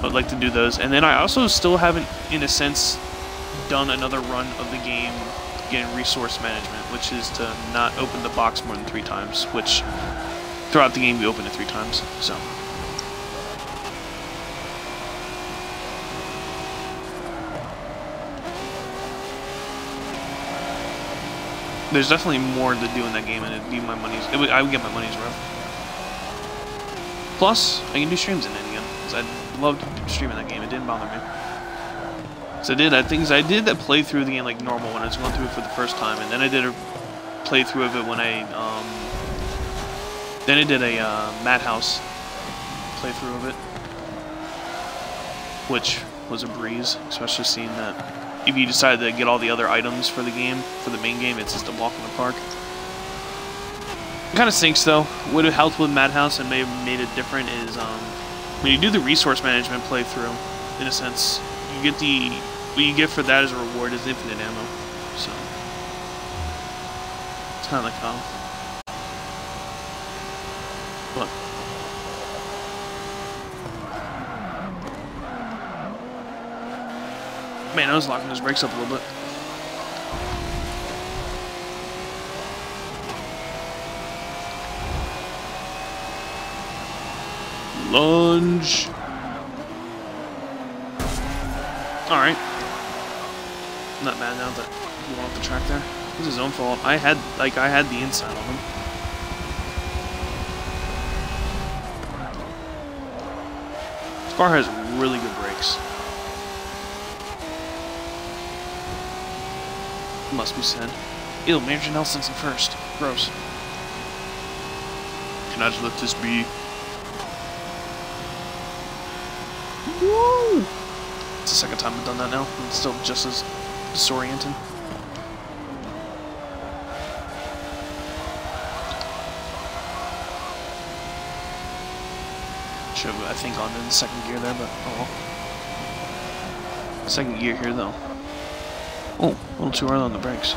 I'd like to do those. And then I also still haven't, in a sense, done another run of the game getting resource management, which is to not open the box more than three times, which throughout the game we open it three times, so. There's definitely more to do in that game, and it'd be my money's. Would, I would get my money's worth. Plus, I can do streams in it again, because I loved streaming that game. It didn't bother me. So I did I things I did that playthrough of the game like normal when I was going through it for the first time, and then I did a playthrough of it when I um. Then I did a uh, Madhouse playthrough of it, which was a breeze, especially seeing that if you decide to get all the other items for the game, for the main game, it's just a walk in the park. It kind of sinks though. Would have helped with Madhouse and may have made it different is um, when you do the resource management playthrough, in a sense, you get the what you get for that as a reward is infinite ammo. So it's kind of like how. Man, I was locking those brakes up a little bit. Lunge. Alright. Not bad now that you off the track there. It was his own fault. I had, like, I had the inside on him. This car has really good brakes. Must be said. Ew, Major Nelson's in first. Gross. Can I just let this be? Woo! It's the second time I've done that now. It's still just as disorienting. Should have, I think, gone in the second gear there, but oh well. Second gear here, though. Oh, a little too early on the brakes.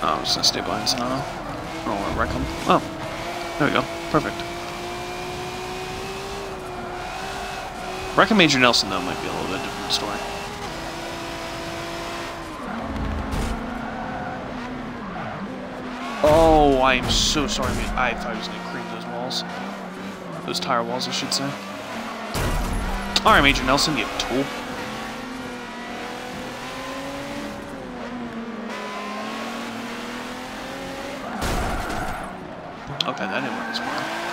Oh, I'm just gonna stay behind Sonata. I don't wanna wreck him. Oh, there we go. Perfect. Wrecking Major Nelson, though, might be a little bit different story. Oh, I am so sorry. I thought I was going to cream those walls. Those tire walls, I should say. Alright, Major Nelson, you tool. Okay, that didn't work as well.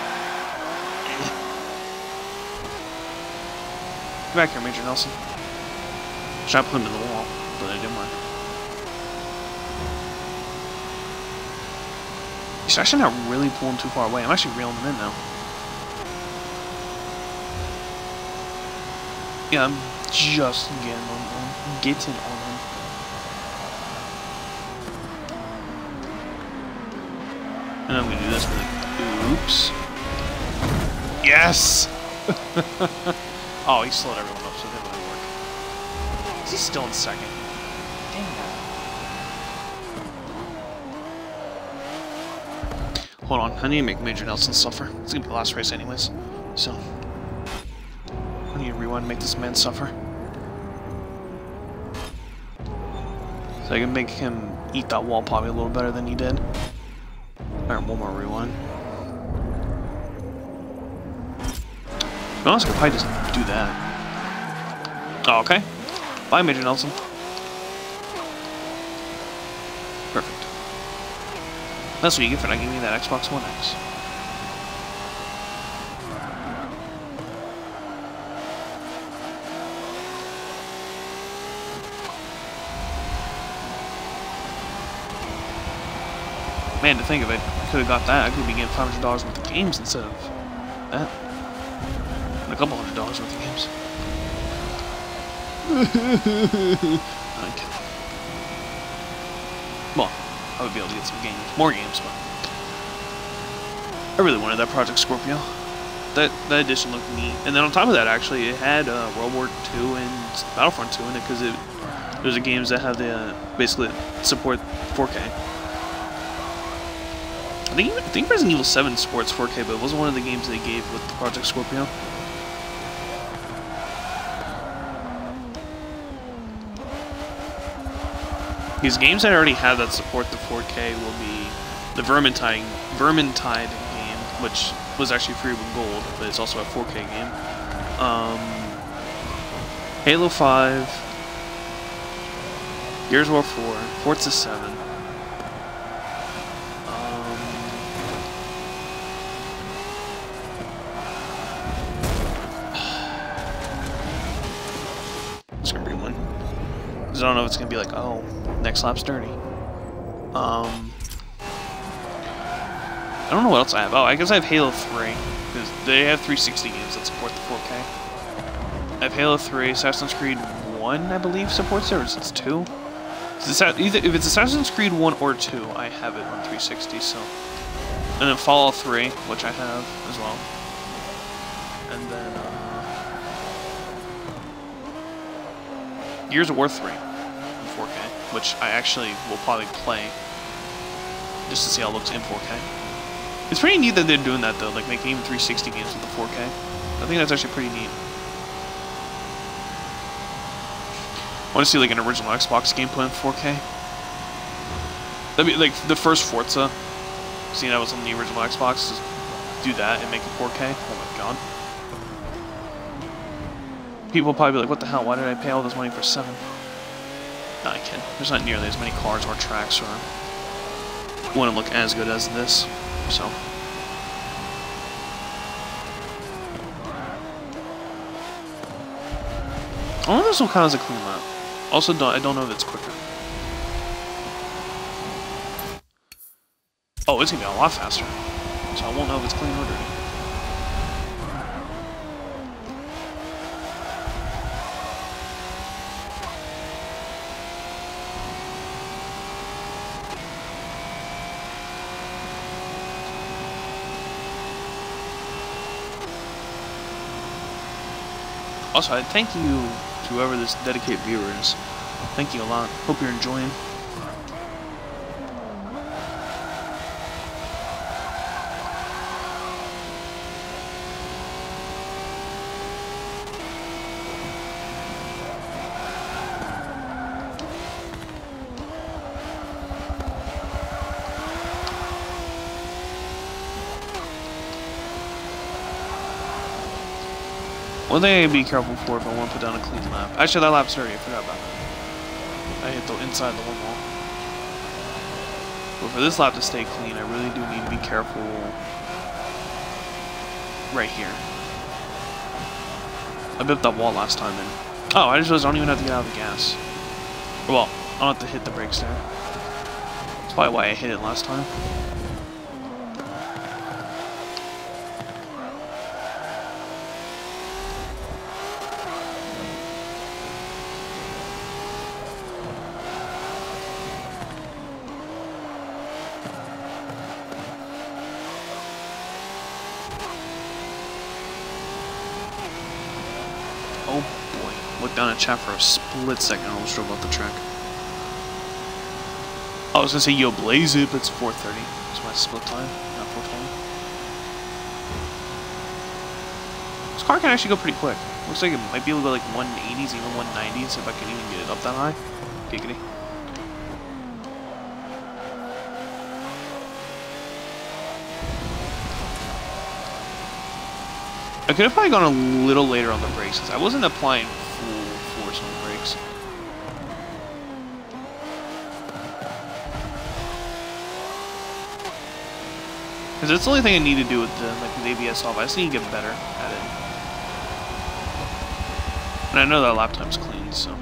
Come back here, Major Nelson. I put him in the wall, but it didn't work. Actually not really pulling too far away. I'm actually reeling them in now. Yeah, I'm just getting on him. Getting on him. And I'm gonna do this with oops. Yes! *laughs* oh, he slowed everyone up, so that didn't work. Is he still in second? Hold on, I need to make Major Nelson suffer. It's gonna be the last race anyways. So I need to rewind and make this man suffer. So I can make him eat that wall probably a little better than he did. Alright, one more rewind. To be honest, I could probably just do that. Oh, okay. Bye, Major Nelson. Perfect. That's what you get for not giving me that Xbox One X. Man, to think of it, I could have got that. I could be getting $500 worth of games instead of that. And a couple hundred dollars worth of games. *laughs* okay. Well, I would be able to get some games, more games, but I really wanted that Project Scorpio. That that edition looked neat, and then on top of that, actually, it had uh, World War II and Battlefront 2 in it because it there's a games that have the uh, basically support 4K. I think, I think Resident Evil 7 supports 4K, but it wasn't one of the games they gave with the Project Scorpio. These games that already have that support the 4K will be the Vermintide, Vermintide game, which was actually free with gold, but it's also a 4K game. Um, Halo 5, Gears of War 4, Forza 7. Um, *sighs* It's gonna be one. I don't know if it's gonna be like, oh, next lap's dirty. Um, I don't know what else I have. Oh, I guess I have Halo 3. Because they have 360 games that support the 4K. I have Halo 3, Assassin's Creed 1, I believe, supports it, or is it 2? Either, if it's Assassin's Creed 1 or 2, I have it on 360, so... And then Fallout 3, which I have as well. And then, uh... Gears of War 3 in 4K, which I actually will probably play just to see how it looks in 4K. It's pretty neat that they're doing that though, like making even 360 games with the 4K. I think that's actually pretty neat. I want to see like an original Xbox game put in 4K. I mean, like the first Forza, seeing that was on the original Xbox, just do that and make it 4K. Oh my god. People probably be like, what the hell, why did I pay all this money for 7? There's not nearly as many cars or tracks or wouldn't look as good as this, so. I wonder if this one counts as a clean lap. Also, don't, I don't know if it's quicker. Oh, it's gonna be a lot faster. So I won't know if it's clean or dirty. Also, I thank you to whoever this dedicated viewer is. Thank you a lot. Hope you're enjoying. One thing I gotta be careful for if I want to put down a clean lap. Actually, that lap's dirty. I forgot about that. I hit the inside the one wall. But for this lap to stay clean, I really do need to be careful right here. I built that wall last time and... Oh, I just realized I don't even have to get out of the gas. Well, I don't have to hit the brakes there. That's probably why I hit it last time. down a chat for a split second. I almost drove off the track. I was gonna say yo blaze it, but it's 4:30. It's my split time, not 4:20. This car can actually go pretty quick. Looks like it might be able to go like 180s, even 190s if I can even get it up that high. Giggity. I could have probably gone a little later on the brakes because I wasn't applying force on the brakes. Because it's the only thing I need to do with the, like, the ABS off. I just need to get better at it. And I know that lap time's so...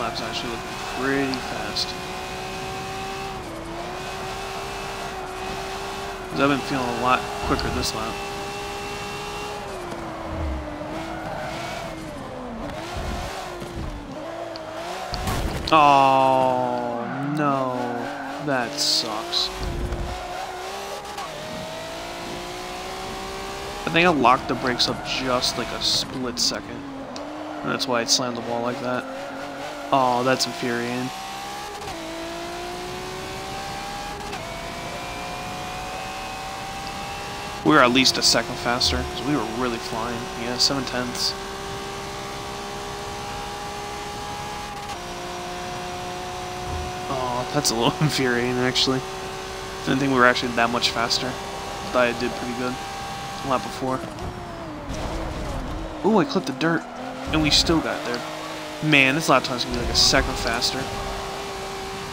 lap's actually looking pretty fast. Because I've been feeling a lot quicker this lap. Oh, no. That sucks. I think I locked the brakes up just like a split second. And that's why it slammed the wall like that. Oh, that's infuriating. We were at least a second faster, because we were really flying. Yeah, seven tenths. Oh, that's a little *laughs* infuriating, actually. Didn't think we were actually that much faster. Thought I did pretty good. A lap before. Oh, I clipped the dirt, and we still got there. Man, this lap time's gonna be like a second faster.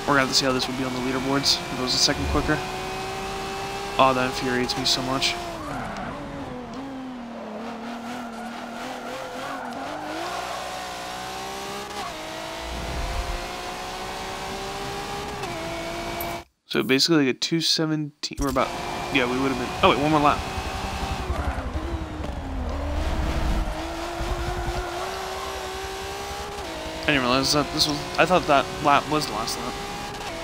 We're gonna have to see how this would be on the leaderboards. If it was a second quicker. Oh, that infuriates me so much. So basically like a 217, we're about, yeah, we would have been, oh wait, one more lap. I didn't realize that this was... I thought that lap was the last lap.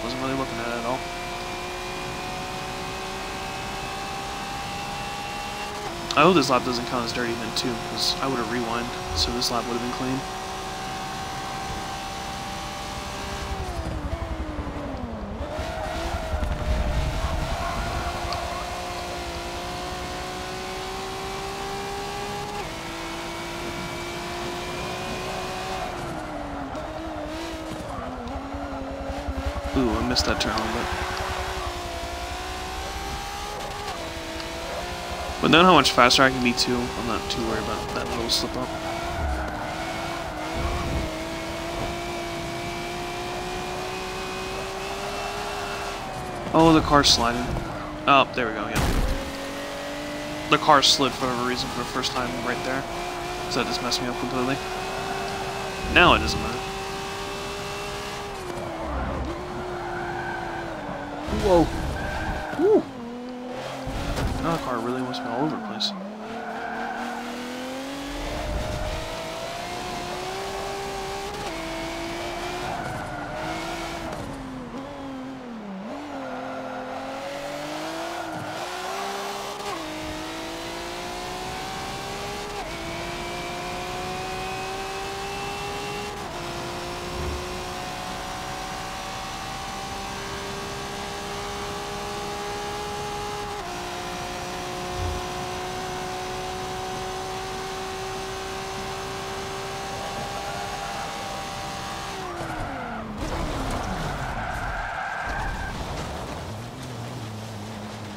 Wasn't really looking at it at all. I hope this lap doesn't count as dirty then too, because I would have rewind, so this lap would have been clean. Missed that turn a little bit. But knowing how much faster I can be too, I'm not too worried about that little slip up. Oh, the car's sliding. Oh, there we go, yeah. The car slid for whatever reason for the first time right there. So that just messed me up completely. Now it doesn't matter. Whoa. Woo. Now the car really wants me all over the place.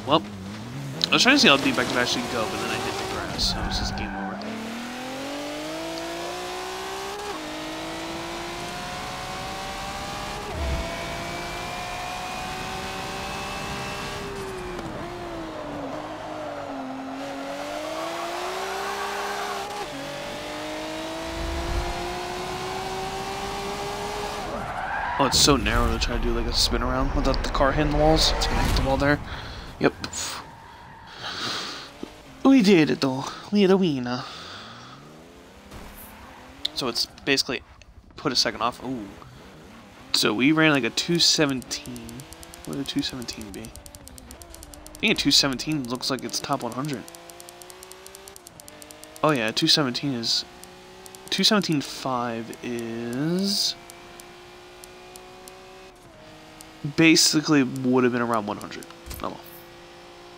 Well, I was trying to see how deep I could actually go, but then I hit the grass, so it was just game over. Oh, it's so narrow to try to do like a spin around without the car hitting the walls. It's gonna hit the wall there. Yep. We did it though. We had a winner. So it's basically put a second off. Ooh. So we ran like a 217. What would a 217 be? I think a 217 looks like it's top 100. Oh yeah, 217 is... 217.5 is... Basically would have been around 100. Oh well.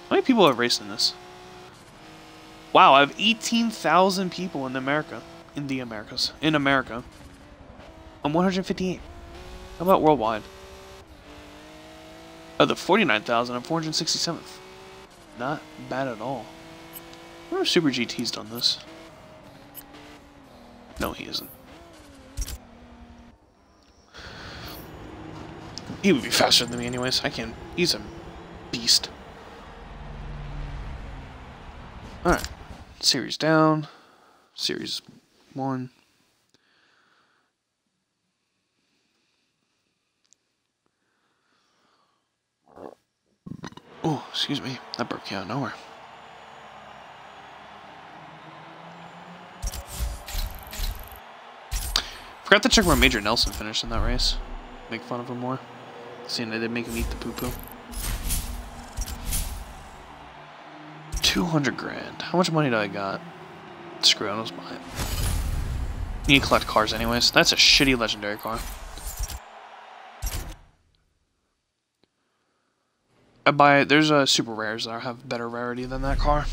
How many people have raced in this? Wow, I have 18,000 people in America. In the Americas. In America. I'm 158. How about worldwide? Oh, the 49,000. I'm 467th. Not bad at all. I wonder if Super GT's done this. No, he isn't. He would be faster than me anyways. I can't. He's a beast. Alright. Series down. Series 1. Oh, excuse me. That broke out of nowhere. Forgot to check where Major Nelson finished in that race. Make fun of him more. Seeing they did make him eat the poo-poo. 200 grand. How much money do I got? Screw it, let's buy it. Need to collect cars anyways. That's a shitty legendary car. I buy it. There's a uh, super rares that have better rarity than that car.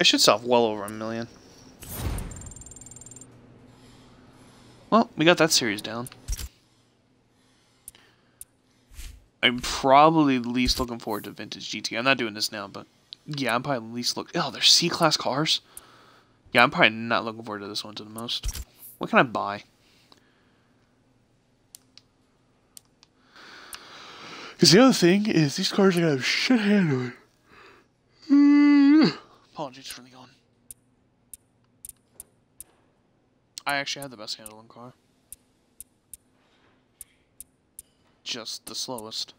I should sell well over a million. Well, we got that series down. I'm probably least looking forward to Vintage GT. I'm not doing this now, but yeah, I'm probably least look. Oh, they're C-class cars. Yeah, I'm probably not looking forward to this one to the most. What can I buy? Because the other thing is these cars are gonna have shit handling. Mm. Apologies for the yawn. I actually had the best handling car. Just the slowest.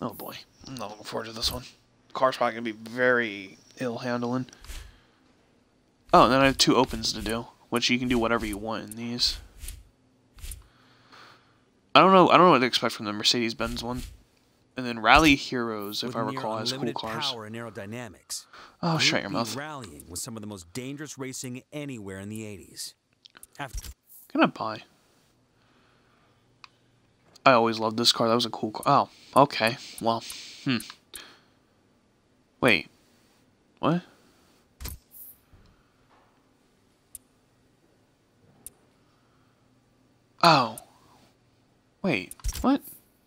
Oh boy, I'm not looking forward to this one. Car's probably gonna be very ill handling. Oh, and then I have two opens to do, which you can do whatever you want in these. I don't know. I don't know what to expect from the Mercedes Benz one. And then Rally Heroes, if With I recall, has cool cars. Power and aerodynamics. Oh, shut your mouth. Rallying was some of the most dangerous racing anywhere in the 80s. After Can I buy? I always loved this car. That was a cool car. Oh, okay. Well, hmm. Wait. What? Oh. Wait. What?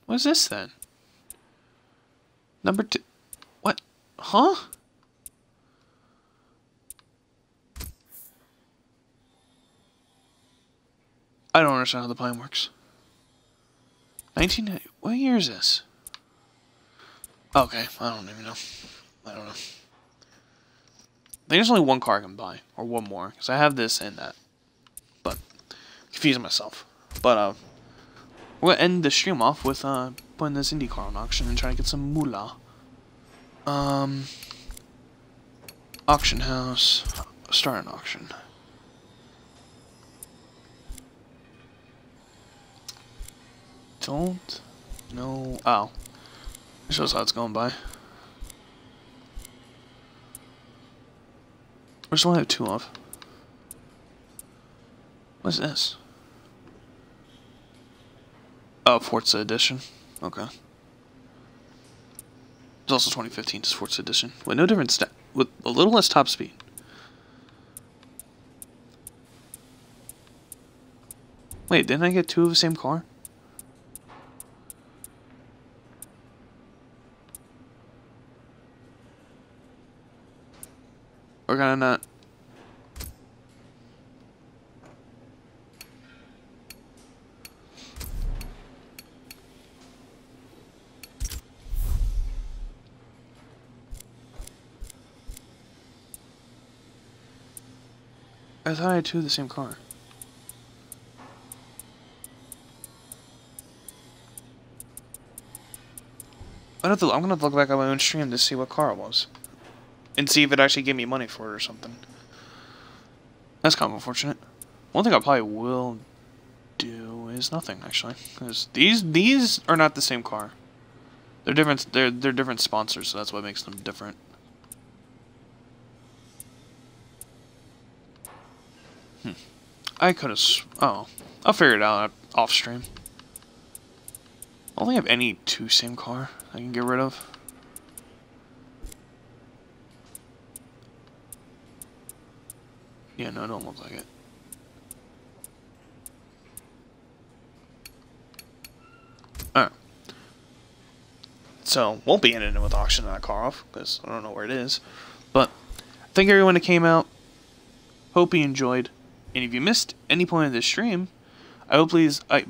What's this then? Number two. What? Huh? I don't understand how the plan works. 1990. What year is this? Okay, I don't even know. I don't know. I think there's only one car I can buy, or one more, because I have this and that. But, confusing myself. But, uh, We'll end the stream off with uh, putting this IndyCar on auction and trying to get some moolah. Um, auction house, start an auction. Don't know. Oh, it shows how it's going by. The one I have two of? What's this? Oh, Forza Edition. Okay. It's also 2015 just Forza Edition. With no different stat with a little less top speed. Wait, didn't I get two of the same car? We're gonna not I thought I had two of the same car. I'm gonna look back at my own stream to see what car it was. And see if it actually gave me money for it or something. That's kind of unfortunate. One thing I probably will do is nothing, actually. Because these these are not the same car. They're different they're they're different sponsors, so that's what makes them different. Hmm. I could have... Oh. I'll figure it out off stream. I only have any two same car I can get rid of. Yeah, no, it don't look like it. Alright. So, won't be ending with auctioning that car off, because I don't know where it is. But, thank everyone that came out. Hope you enjoyed. And if you missed any point of this stream, I hope please I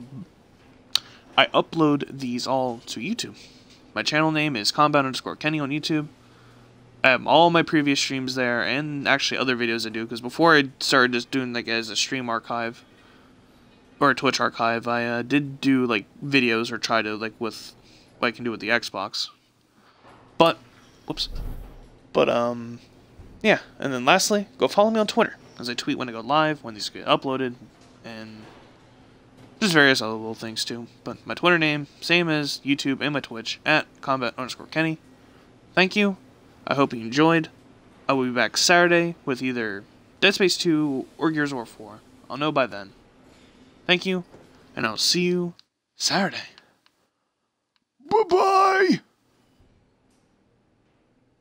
I upload these all to YouTube. My channel name is Kombat underscore Kenny on YouTube. Have all my previous streams there, and actually other videos I do. Because before I started just doing like as a stream archive or a Twitch archive, I uh, did do like videos or try to like with what I can do with the Xbox. But, whoops. But um, yeah. And then lastly, go follow me on Twitter as I tweet when I go live, when these get uploaded, and just various other little things too. But my Twitter name, same as YouTube and my Twitch, at Kombat underscore Kenny. Thank you. I hope you enjoyed. I will be back Saturday with either Dead Space 2 or Gears of War 4. I'll know by then. Thank you, and I'll see you Saturday. Bye bye!